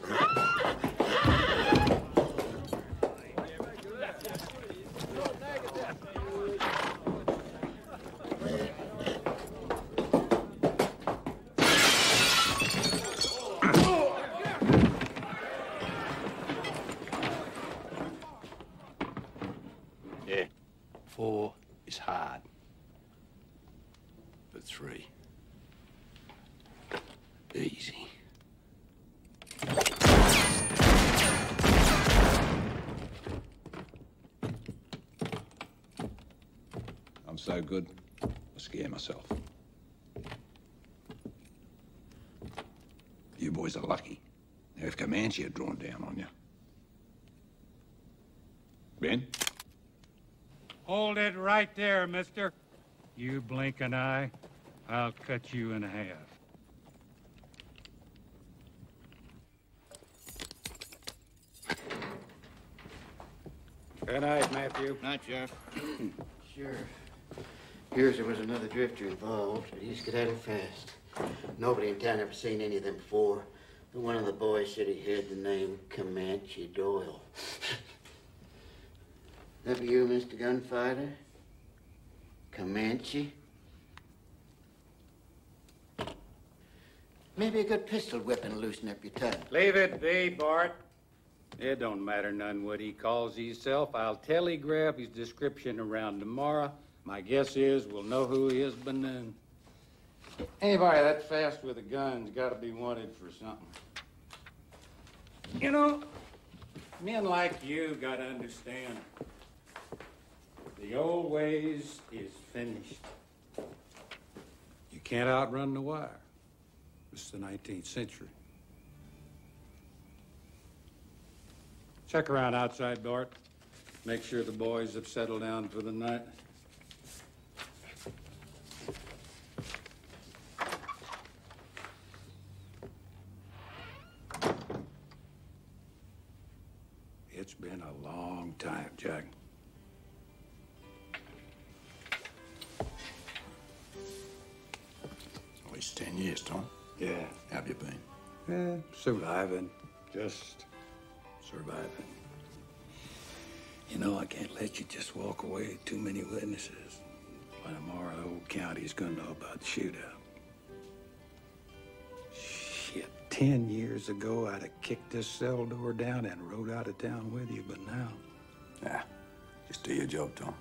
Yeah. Four is hard. But three. Easy. I'm so good, I scare myself. You boys are lucky. Now, if Comanche had drawn down on you. Ben?
Hold it right there, mister. You blink an eye, I'll cut you in half.
Good night, Matthew.
Night, Sheriff. Sure. Here's there was another drifter involved, but he's got out of fast. Nobody in town ever seen any of them before. But one of the boys said he had the name Comanche Doyle. that be you, Mr. Gunfighter? Comanche? Maybe a good pistol whipping will loosen up your tongue.
Leave it be, Bart. It don't matter none what he calls himself. I'll telegraph his description around tomorrow. My guess is we'll know who he is by noon. Anybody that fast with a gun's got to be wanted for something. You know, men like you got to understand. The old ways is finished. You can't outrun the wire. It's the 19th century. Check around outside, Bart. Make sure the boys have settled down for the night. It's been a long time, Jack.
At least ten years, Tom.
Yeah.
How have you been?
Yeah, surviving. Just surviving. You know, I can't let you just walk away with too many witnesses. By tomorrow, the whole county's gonna know about the shootout. Shit, ten years ago, I'd have kicked this cell door down and rode out of town with you, but now...
Yeah. Just do your job, Tom.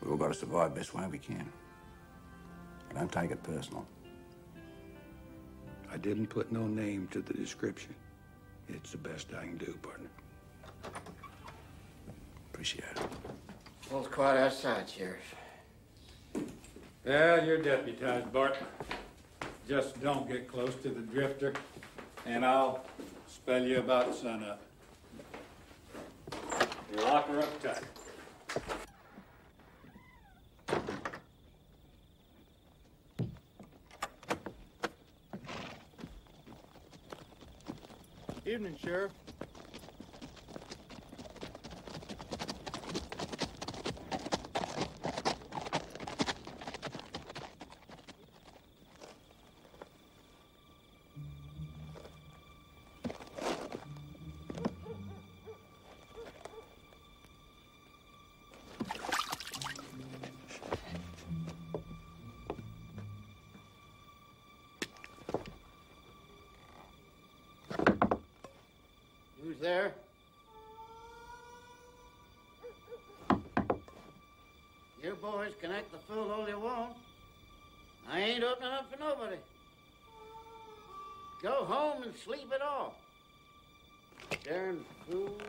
We've all got to survive best way we can. Don't take it personal. I didn't put no name to the description. It's the best I can do, partner. Appreciate it.
Well, it's quiet outside, Sheriff. Well, you're deputized, Bart. Just don't get close to the drifter, and I'll spell you about sunup. Lock her up tight.
Evening, Sheriff.
Act the fool all you want. I ain't opening up for nobody. Go home and sleep it off. Darn fools.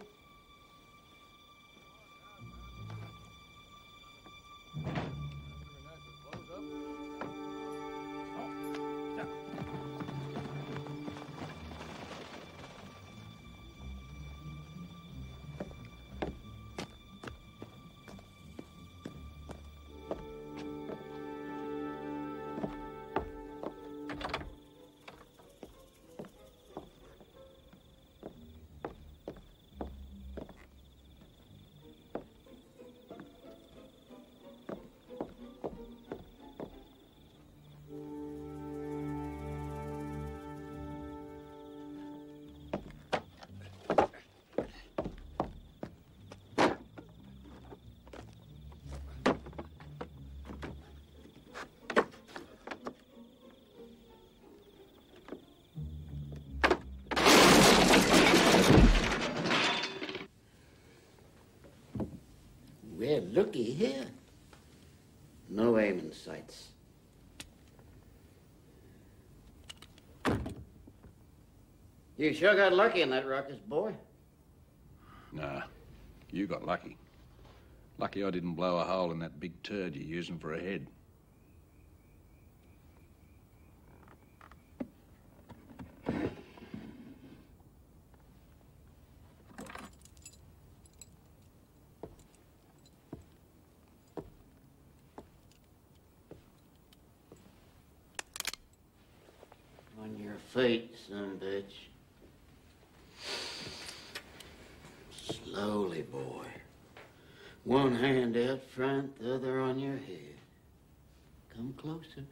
Looky here. No aiming sights. You sure got lucky in that ruckus, boy.
Nah, you got lucky. Lucky I didn't blow a hole in that big turd you're using for a head.
On your feet, son bitch. Slowly, boy. One hand out front, the other on your head. Come closer.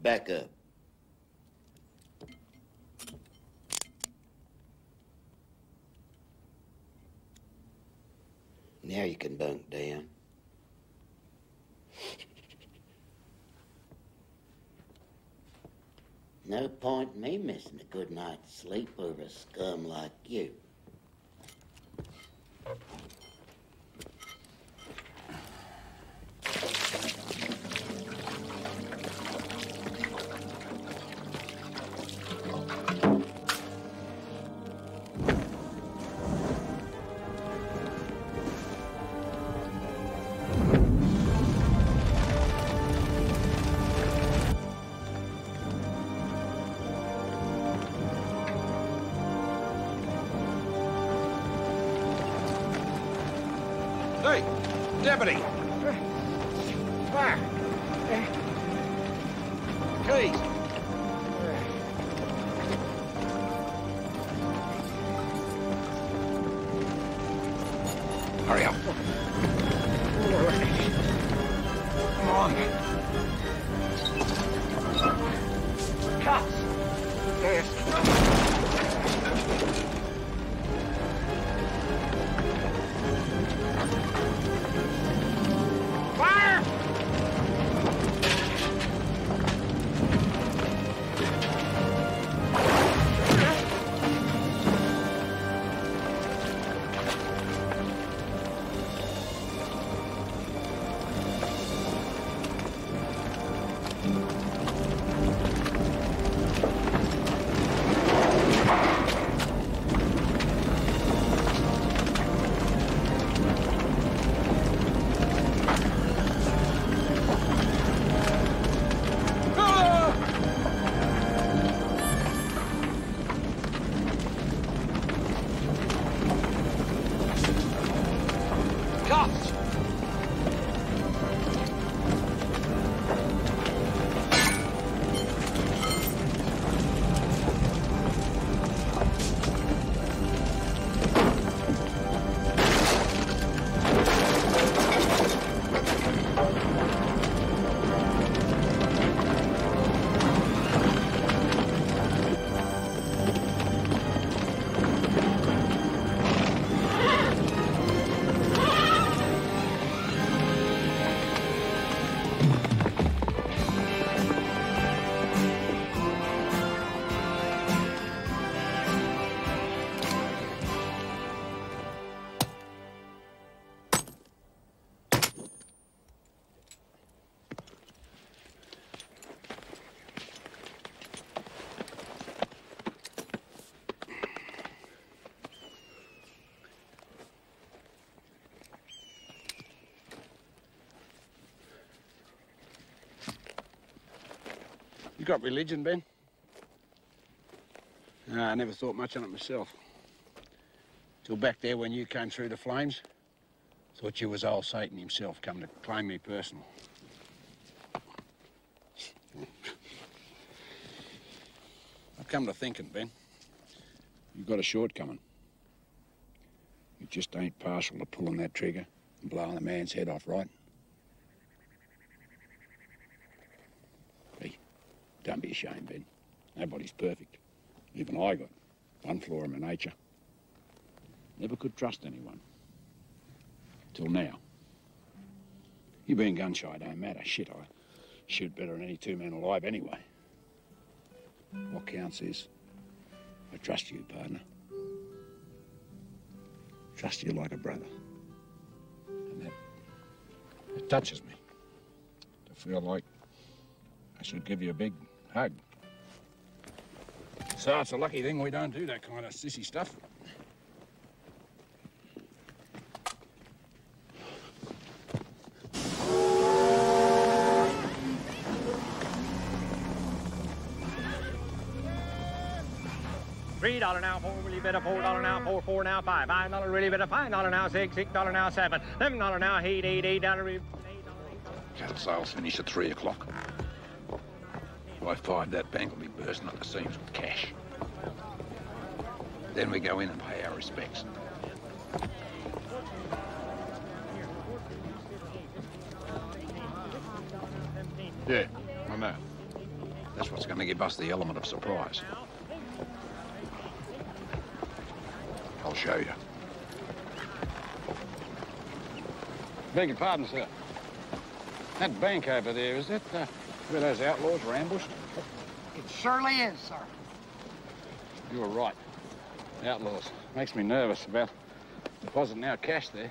Back up. Now you can bunk down. No point in me missing a good night's sleep over a scum like you.
Hurry up.
Come on. Cops! Yes.
Got religion, Ben? No, I never thought much on it myself. Till back there when you came through the flames. Thought you was old Satan himself come to claim me personal. I've come to thinking, Ben. You've got a shortcoming. You just ain't partial to pulling that trigger and blowing a man's head off, right? Hey, don't be ashamed, Ben. Nobody's perfect. Even I got one flaw in my nature. Never could trust anyone. Till now. You being gun shy don't matter. Shit, I shoot better than any two men alive anyway. What counts is I trust you, partner. Trust you like a brother. And that, it touches me to feel like I should give you a big hug. So it's a lucky thing we don't do that kind of sissy stuff.
Three dollar now, four really better, four dollar now, four, four now, five, five dollar really better, five dollar now, six, six dollar now, seven, seven dollar now, eight, eight, eight dollar. re-
Cattle sales finish at three o'clock. By five, that bank will be bursting at the seams with cash. Then we go in and pay our respects. Yeah, I know. That's what's going to give us the element of surprise. I'll show you. Beg your pardon, sir. That bank over there, is that uh, where those outlaws were ambushed?
Surely is, sir.
You were right. Outlaws. Makes me nervous about depositing our cash there.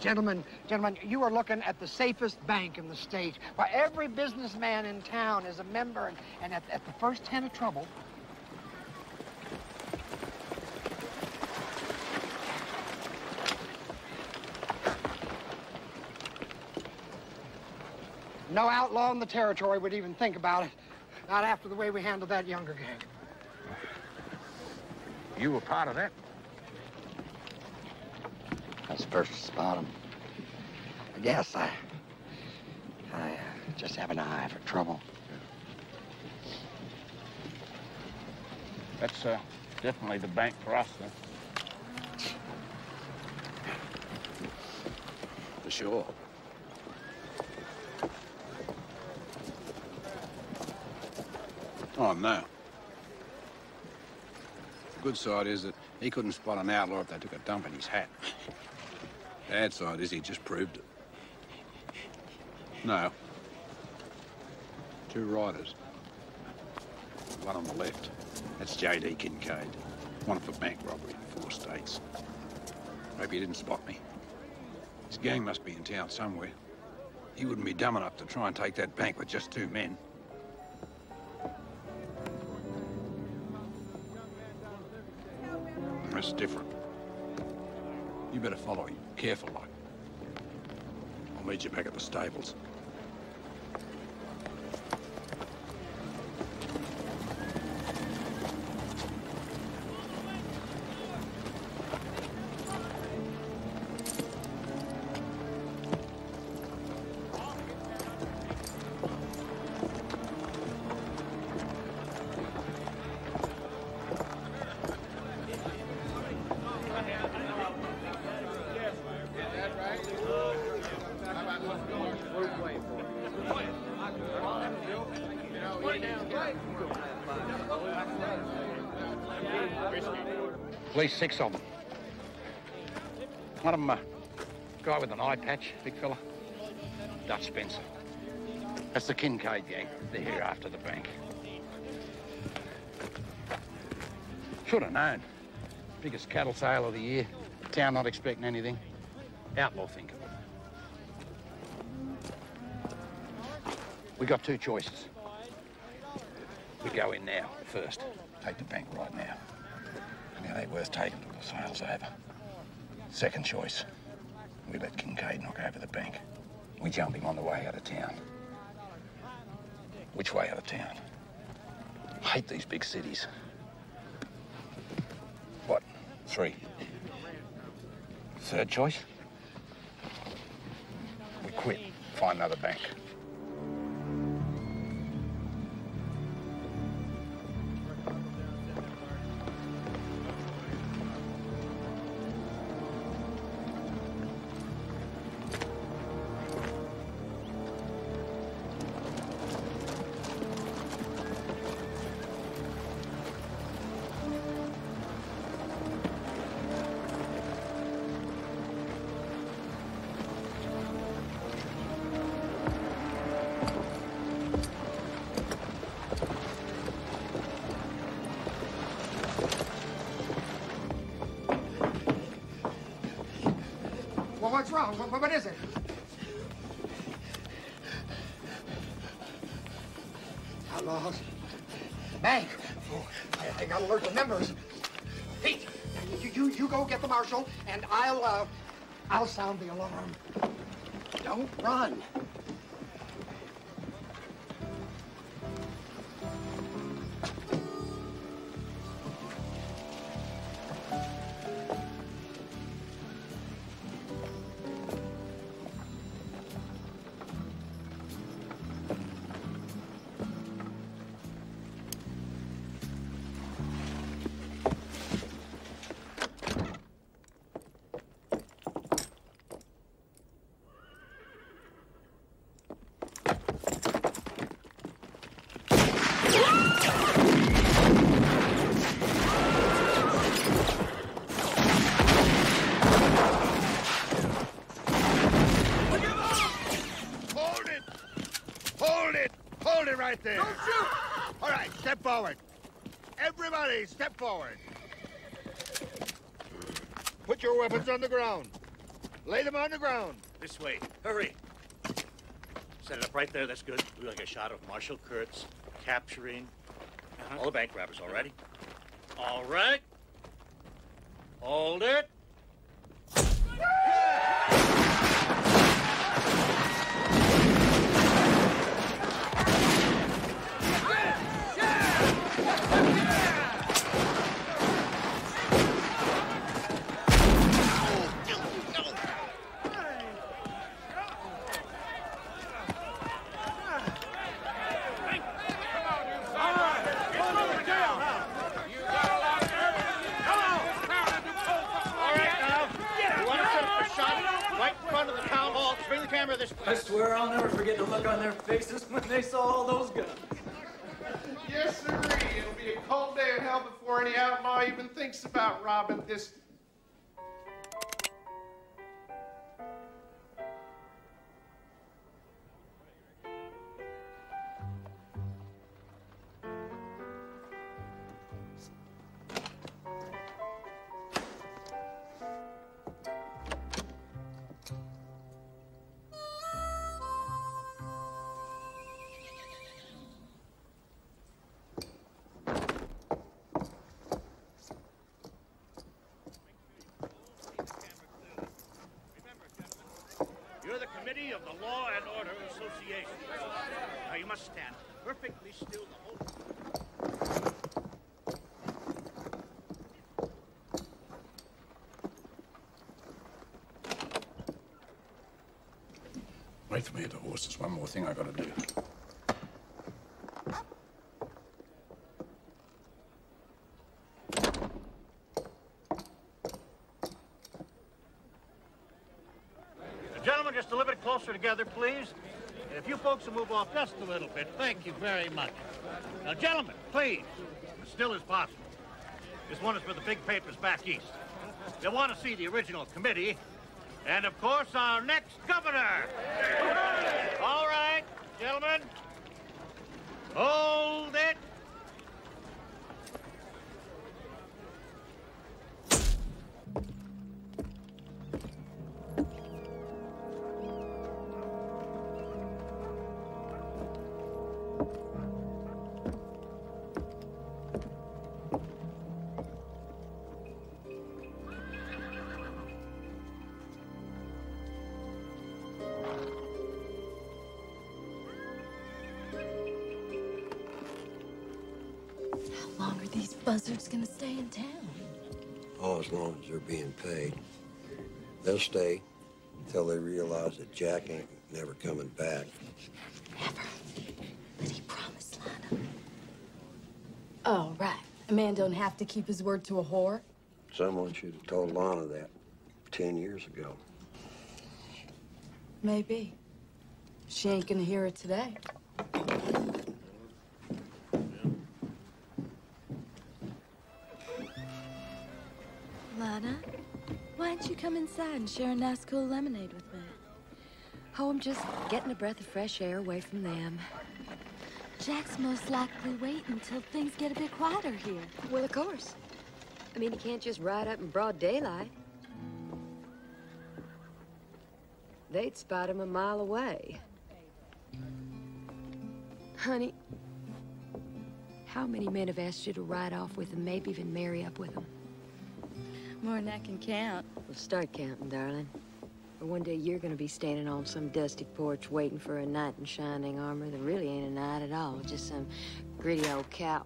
Gentlemen, gentlemen, you are looking at the safest bank in the state. Why, every businessman in town is a member, and, and at, at the first hint of trouble, no outlaw in the territory would even think about it. Not after the way we handled that younger gang.
You were part of that?
I was first to spot him. I guess I, I uh, just have an eye for trouble.
That's uh, definitely the bank for us, then. For sure. Oh, no. The good side is that he couldn't spot an outlaw if they took a dump in his hat. Bad side is he just proved it. No. Two riders. One on the left. That's J.D. Kincaid. One for bank robbery in four states. Hope he didn't spot me. His gang must be in town somewhere. He wouldn't be dumb enough to try and take that bank with just two men. Better follow him. Careful, like. I'll meet you back at the stables. At least six of them. One of them, a uh, guy with an eye patch, big fella. Dutch Spencer. That's the Kincaid gang. They're here after the bank. Should have known. Biggest cattle sale of the year. Town not expecting anything. Outlaw think of it. We got two choices. We go in now, first. Take the bank right now. I mean, it ain't worth taking sale's over. Second choice. We let Kincaid knock over the bank. We jump him on the way out of town. Which way out of town? I hate these big cities. What? Three. Third choice? We quit. Find another bank.
Hold it! Hold it right there! Don't shoot! All right, step forward. Everybody, step forward. Put your weapons on the ground. Lay them on the ground.
This way. Hurry. Set it up right there. That's good. We like a shot of Marshal Kurtz capturing uh-huh. all the bank robbers. All righty? All right. Hold it.
Me the horse. There's one more thing I gotta do.
Gentlemen, just a little bit closer together, please.
If you folks will move off just a little bit, thank you very much. Now, gentlemen, please, as still as possible. This one is for the big papers back east. They want to see the original committee, and of course, our next governor. All right, gentlemen. Hold
long are these buzzards gonna stay in town?
Oh, as long as they're being paid. They'll stay until they realize that Jack ain't never coming back. Never.
But he promised Lana. Oh, right. A man don't have to keep his word to a whore.
Someone should have told Lana that ten years ago.
Maybe. She ain't gonna hear it today. Don't you come inside and share a nice cool lemonade with me?
Oh, I'm just getting a breath of fresh air away from them.
Jack's most likely waiting until things get a bit quieter here.
Well, of course. I mean, he can't just ride up in broad daylight. They'd spot him a mile away. Honey, how many men have asked you to ride off with them, maybe even marry up with them?
More than I can count.
Well, start counting, darling. Or one day you're gonna be standing on some dusty porch waiting for a knight in shining armor that really ain't a knight at all, just some gritty old cow.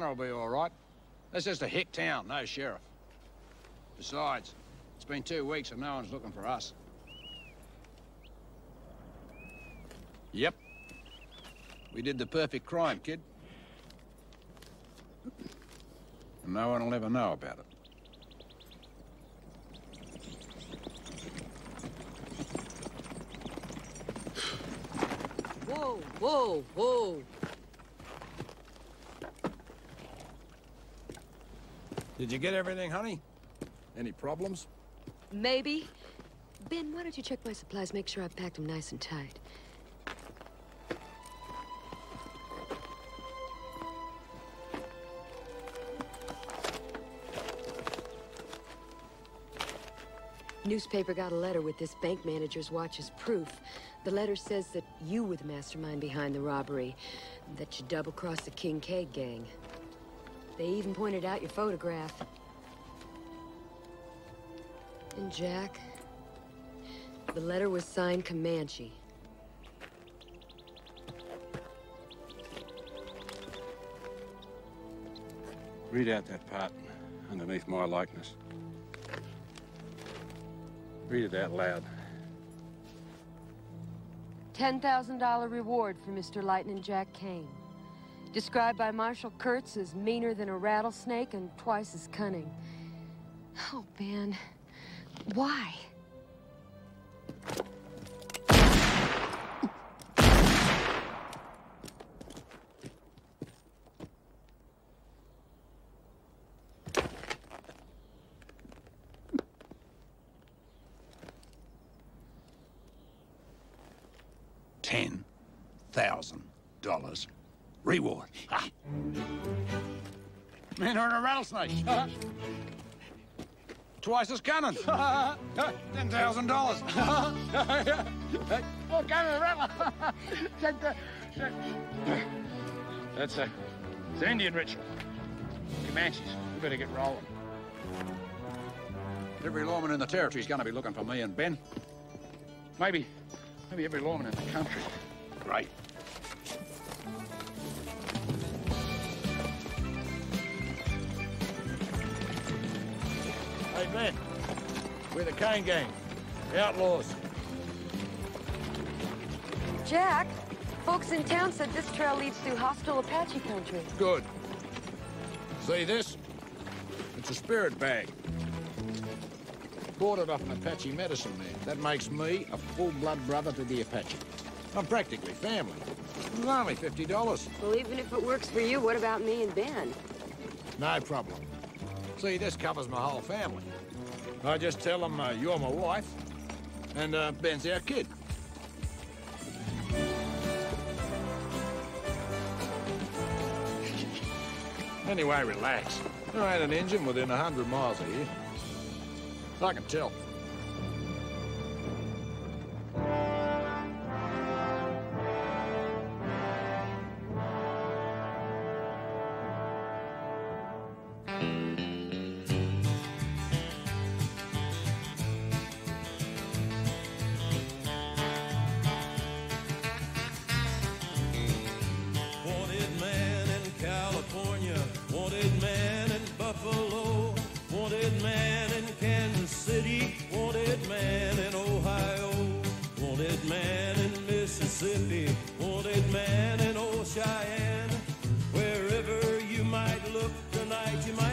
Lana will be all right. That's just a hick town, no sheriff. Besides, it's been two weeks and no one's looking for us. Yep. We did the perfect crime, kid. And no one will ever know about it.
Whoa, whoa, whoa.
Did you get everything, honey? Any problems?
Maybe. Ben, why don't you check my supplies, make sure I've packed them nice and tight. Newspaper got a letter with this bank manager's watch as proof. The letter says that you were the mastermind behind the robbery, that you double-crossed the Kincaid gang. They even pointed out your photograph. And Jack, the letter was signed Comanche.
Read out that part underneath my likeness. Read it out loud.
$10,000 reward for Mr. Lightning Jack Kane. Described by Marshal Kurtz as meaner than a rattlesnake and twice as cunning. Oh, Ben. Why?
Ten thousand dollars reward. Ha! Man, are in a rattlesnake. Twice as cannon. Ten thousand dollars. Oh, cannon rattler. Check that. check- That's a, it's an Indian ritual. Comanches. We better get rolling. Every lawman in the territory's gonna be looking for me and Ben. Maybe, maybe every lawman in the country. Great. We're the Kane Gang. The outlaws.
Jack, folks in town said this trail leads through hostile Apache country.
Good. See this? It's a spirit bag. Bought it off an Apache medicine man. That makes me a full-blood brother to the Apache. I'm practically family. It's only $50.
Well, even if it works for you, what about me and Ben?
No problem. See, this covers my whole family. I just tell them uh, you're my wife, and uh, Ben's our kid. Anyway, relax. There ain't an Injun within a hundred miles of here. I can tell.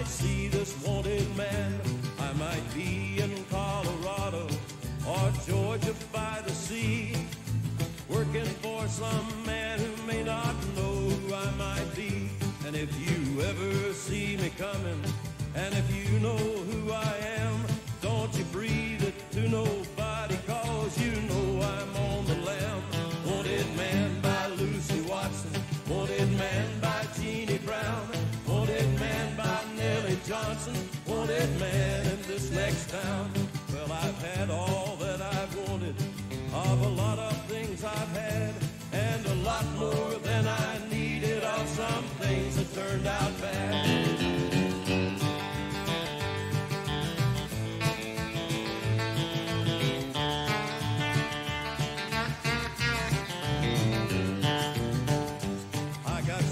Might see this wanted man. I might be in Colorado or Georgia by the sea working for some man who may not know who I might be. And if you ever see me coming, and if you know wanted man in this next town. Well, I've had all that I've wanted of a lot of things I've had, and a lot more than I needed of some things that turned out bad. I got